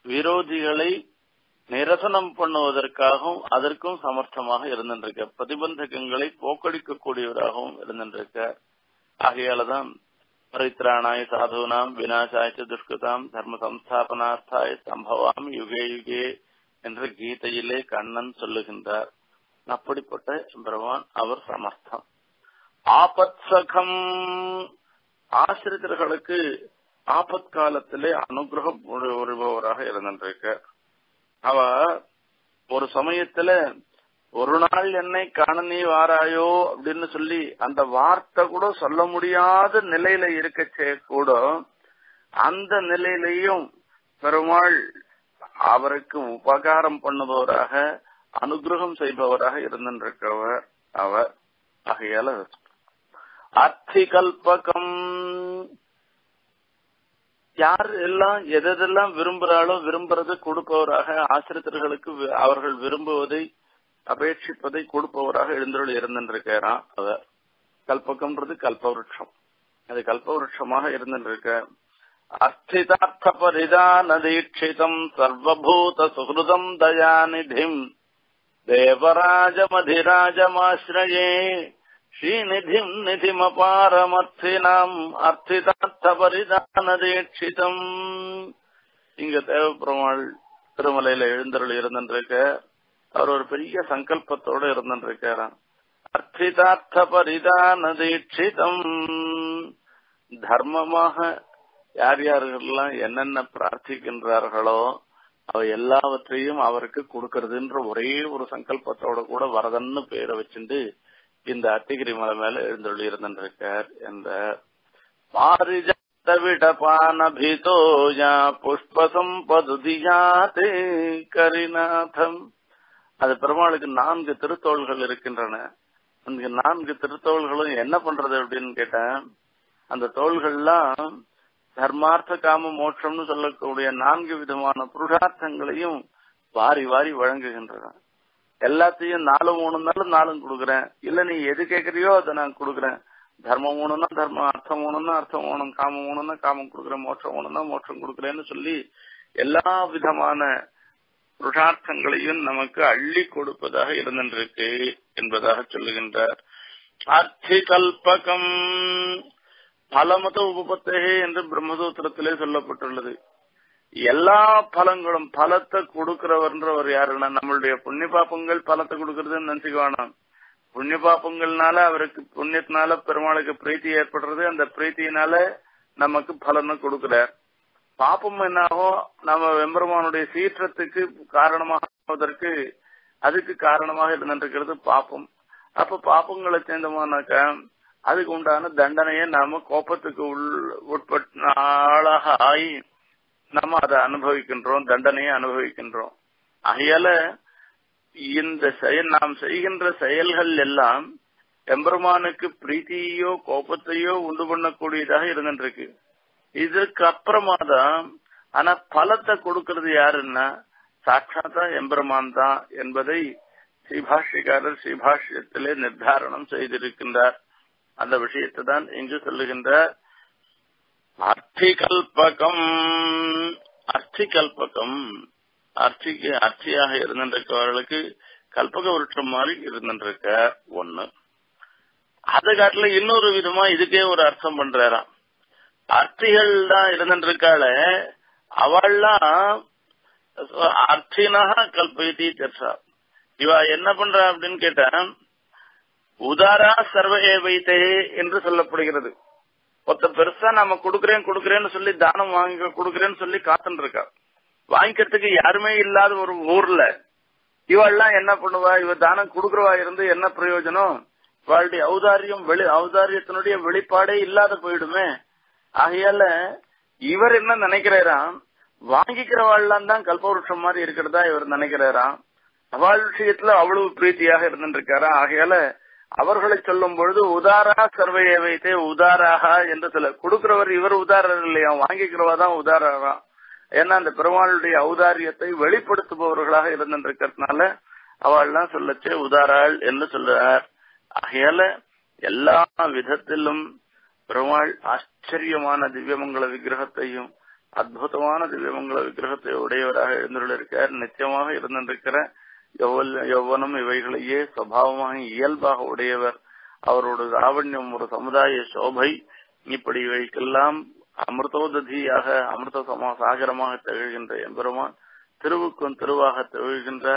விரோதிகளை நிரசனம் பண்ணுவதற்காகவும் அதற்கும் சமர்த்தமாக இருந்திருக்க பிரதிபந்தகங்களை போக்கடிக்கக்கூடியவராகவும் இருந்திருக்க. ஆகையாலதான் பரித்ராணாய் சாதுனாம் வினாசாய்ச்ச துஷ்கிருதாம் தர்ம சம்ஸ்தாபனார்த்தாய் சம்பவாம் யுகே யுகே என்று கீதையிலே கண்ணன் சொல்லுகின்றார். அப்படிப்பட்ட பெருமான் அவர் சமர்த்தம். ஆபத்சகம். ஆசிரியர்களுக்கு ஆபத் காலத்திலே அனுகிரகம் வருபவராக இருந்திருக்க அவ ஒரு சமயத்துல ஒரு நாள் என்னை காண நீ வாராயோ? அப்படின்னு சொல்லி அந்த வார்த்தை கூட சொல்ல முடியாத நிலையில இருக்கச்சே கூட அந்த நிலையிலையும் பெருமாள் அவருக்கு உபகாரம் பண்ணுபவராக அனுகிரகம் செய்பவராக இருந்திருக்கிறவர் அவர் ஆகையால அர்த்தி கல்பகம் யார் எல்லாம் எதெல்லாம் விரும்புறாளோ விரும்புறதை கொடுப்பவராக ஆசிரியர்களுக்கு அவர்கள் விரும்புவதை அபேட்சிப்பதை கொடுப்பவராக எழுந்தருள் இருந்திருக்கிறான் அவர். கல்பகம்ன்றது கல்பவருஷம் அது கல்பவருஷமாக இருந்திருக்க. அஸ்திதார்த்த பரிதான தீட்சிதம் சர்வபூத சுகிருதம் தயாநிதிம். தேவராஜமதிராஜமாசிரயே ஸ்ரீநிதிம் நிதிமபாரமர்த்தினாம் அர்த்திதார்த்த பரிதான தீட்சிதம் இங்க தேவப்பெருமாள் திருமலையில எழுந்தருள் இருந்திருக்க அவர் ஒரு பெரிய சங்கல்பத்தோட இருந்திருக்காராம் அர்த்திதார்த்த பரிதான தீட்சிதம் தர்மமாக யார் யாரெல்லாம் என்னென்ன பிரார்த்திக்கின்றார்களோ அவ எல்லாவற்றையும் அவருக்கு கொடுக்கறதுன்ற ஒரே ஒரு சங்கல்பத்தோட கூட வரதன்னு பேரை வச்சுட்டு இந்த அத்திகிரி மலை மேல எழுந்தொள்ளி இருந்திருக்கார் என்ற பாரிஜாத விடபானபிதோயா புஷ்பசம்பதுதியாதே கரிநாதம். அது பெருமாளுக்கு நான்கு திருத்தோள்கள் இருக்கின்றன. அந்த நான்கு திருத்தோள்களும் என்ன பண்றது அப்படின்னு கேட்டேன் அந்த தோள்கள்லாம் தர்மார்த்த காம மோட்சம்னு சொல்லக்கூடிய நான்கு விதமான புருஷார்த்தங்களையும் வாரி வாரி வழங்குகின்றன. எல்லாத்தையும் நாலு மூணுனாலும் நாலும் நாளும் கொடுக்குறேன். இல்ல நீ எது கேக்குறியோ அதை நான் கொடுக்குறேன். தர்மம் மூணுன்னா தர்மம் அர்த்தம் மூணுன்னா அர்த்தம் மூணும் காமம் மூணுன்னா காமம் கொடுக்குறேன் மோட்சம் மூணுன்னா மோட்சம் கொடுக்குறேன்னு சொல்லி எல்லா விதமான புருஷார்த்தங்களையும் நமக்கு அள்ளி கொடுப்பதாக இருந்திருக்கு என்பதாக சொல்லுகின்றார். அர்த்தி கல்பகம் பலமத உபபத்தே என்று பிரம்மசூத்திரத்திலே சொல்லப்பட்டுள்ளது. எல்லா பலங்களும் பலத்தை கொடுக்கிறவர்ன்றவர் யாருன்னா நம்மளுடைய புண்ணிய பாப்பங்கள் பலத்தை கொடுக்கறதுன்னு நினைச்சுக்க வேணாம் புண்ணிய பாப்பங்கள்னால அவருக்கு புண்ணியத்தினால பெருமாளுக்கு பிரீத்தி ஏற்படுறது அந்த பிரீத்தியினால நமக்கு பலனை கொடுக்கிறார் பாப்பம் என்னாகும் நம்ம வெம்பெருமானுடைய சீற்றத்துக்கு காரணமாவதற்கு அதுக்கு காரணமாக இருந்திருக்கிறது பாப்பம் அப்ப பாப்பங்களை சேர்ந்தமானாக்கா அதுக்கு உண்டான தண்டனையை நாம கோபத்துக்கு உள் உட்பட்ட ஆளாக ஆகி நம்ம அதை அனுபவிக்கின்றோம் தண்டனையை அனுபவிக்கின்றோம். ஆகையால இந்த செயல் நாம் செய்கின்ற செயல்கள் எல்லாம் எம்பெருமானுக்கு பிரீத்தியோ கோபத்தையோ உண்டு பண்ணக்கூடியதாக இருந்துருக்கு இதுக்கு அப்புறமா தான் ஆனா பலத்தை கொடுக்கறது யாருன்னா சாட்சாத்தா எம்பெருமான் தான் என்பதை ஸ்ரீபாஷ்யக்காரர் ஸ்ரீபாஷ்யத்திலே நிர்தாரணம் செய்திருக்கின்றார். அந்த விஷயத்தை தான் இங்கு சொல்லுகின்ற அர்த்திகல்பகம். அர்த்திகல்பகம். அர்த்திக்கு அர்த்தியாக இருந்திருக்கவர்களுக்கு கல்பக விருட்சம் மாதிரி இருந்திருக்க ஒண்ணு. அது காட்டுல இன்னொரு விதமா இதுக்கே ஒரு அர்த்தம் பண்றாராம். அர்த்திகள் தான் இருந்திருக்காள அவள்லாம் அர்த்தினாக கல்பயத்தி தெரிசா இவா என்ன பண்றா அப்படின்னு கேட்டா உதாரா சர்வ வைத்தே என்று சொல்லப்படுகிறது. ஒருத்த பெருசா நம்ம கொடுக்கறேன் கொடுக்கறேன்னு சொல்லி தானம் வாங்க கொடுக்கறேன்னு சொல்லி காத்துட்டு இருக்கா வாங்கிக்கிறதுக்கு யாருமே இல்லாத ஒரு ஊர்ல இவெல்லாம் என்ன பண்ணுவா? இவ தானம் கொடுக்கறவா இருந்து என்ன பிரயோஜனம்? இவாளுடைய ஔதாரியம் வெளி ஔதாரியத்தினுடைய வெளிப்பாடே இல்லாத போயிடுமே. ஆகையால இவர் என்ன நினைக்கிறாராம்? வாங்கிக்கிறவாள்லாம் தான் கல்பவருஷம் மாதிரி இருக்கிறதா இவர் நினைக்கிறாராம்? அவள் விஷயத்துல அவ்வளவு பிரீத்தியாக இருந்துருக்காரா ஆகையால அவர்களை சொல்லும் பொழுது உதாரா சர்வைய வைத்தே உதாராக என்று சொல்ல கொடுக்கிறவர் இவர் உதாரர் இல்லையா வாங்கிக்கிறவா தான் உதாரா ஏன்னா அந்த பெருமாளுடைய ஔதாரியத்தை வெளிப்படுத்துபவர்களாக இருந்திருக்கிறதுனால அவள்லாம் சொல்லச்சே உதாராள் என்று சொல்லுறார் ஆகையால எல்லா விதத்திலும் பெருமாள் ஆச்சரியமான திவ்யமங்கல விக்கிரகத்தையும் அற்புதமான திவ்யமங்கல விக்கிரகத்தை உடையவராக எழுந்துள்ளிருக்கார் நிச்சயமாக இருந்திருக்கிற யௌவனம் இவைகளையே சுவாவமாக இயல்பாக உடையவர். அவரோட லாவண்யம் ஒரு சமுதாய சோபை. இப்படி இவைக்கெல்லாம் அமிர்தோததியாக அமிர்த சமா சாகரமாக திகழ்கின்ற எம்பெருமான் திருவுக்கும் திருவாக திகழ்கின்ற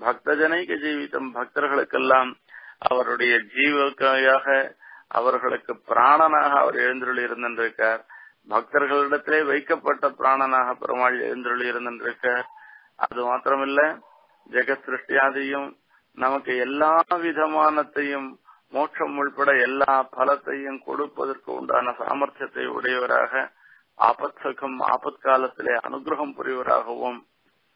பக்தஜனைக ஜீவிதம் பக்தர்களுக்கெல்லாம் அவருடைய ஜீவக்காயாக அவர்களுக்கு பிராணனாக அவர் எழுந்துள்ளி இருந்திருக்கார் பக்தர்களிடத்திலே வைக்கப்பட்ட பிராணனாக பெருமாள் எழுந்துள்ளி இருந்திருக்கார் அது மாத்திரமில்ல ஜெகத் சிருஷ்டியாதையும் நமக்கு எல்லா விதமானத்தையும் மோட்சம் உள்பட எல்லா பலத்தையும் கொடுப்பதற்கு உண்டான சாமர்த்தியத்தை உடையவராக ஆபத்சகம் ஆபத் காலத்திலே அனுகிரகம் புரிவராகவும்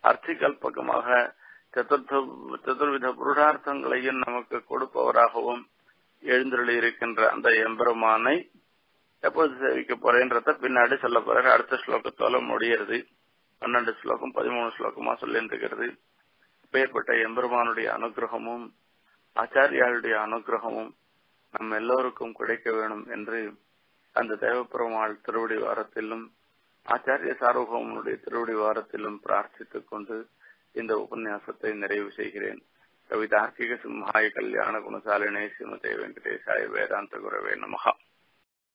அர்த்திகல்பகமாக சதுர்த்த சதுர்வித புருஷார்த்தங்களையும் நமக்கு கொடுப்பவராகவும் எழுந்தருளி இருக்கின்ற அந்த எம்பெருமானை எப்போது சேவிக்க போறேன்றத பின்னாடி சொல்ல போறாரு. அடுத்த ஸ்லோகத்தோல முடியறது. பன்னெண்டு ஸ்லோகம் பதிமூணு ஸ்லோகமா சொல்லிருக்கிறது அப்பேற்பட்ட எம்பெருமானுடைய அனுகிரகமும் ஆச்சாரியாளுடைய அனுகிரகமும் நம் எல்லோருக்கும் கிடைக்க வேணும் என்று அந்த தேவப்பெருமாள் திருவடி வாரத்திலும் ஆச்சாரிய சார்வகோமனுடைய திருவடி வாரத்திலும் பிரார்த்தித்துக் கொண்டு இந்த உபன்யாசத்தை நிறைவு செய்கிறேன். கவிதார்க்கிக சிம்ஹாய கல்யாண குணசாலினே ஸ்ரீமதே வெங்கடேசாய வேதாந்த குரவே நமகா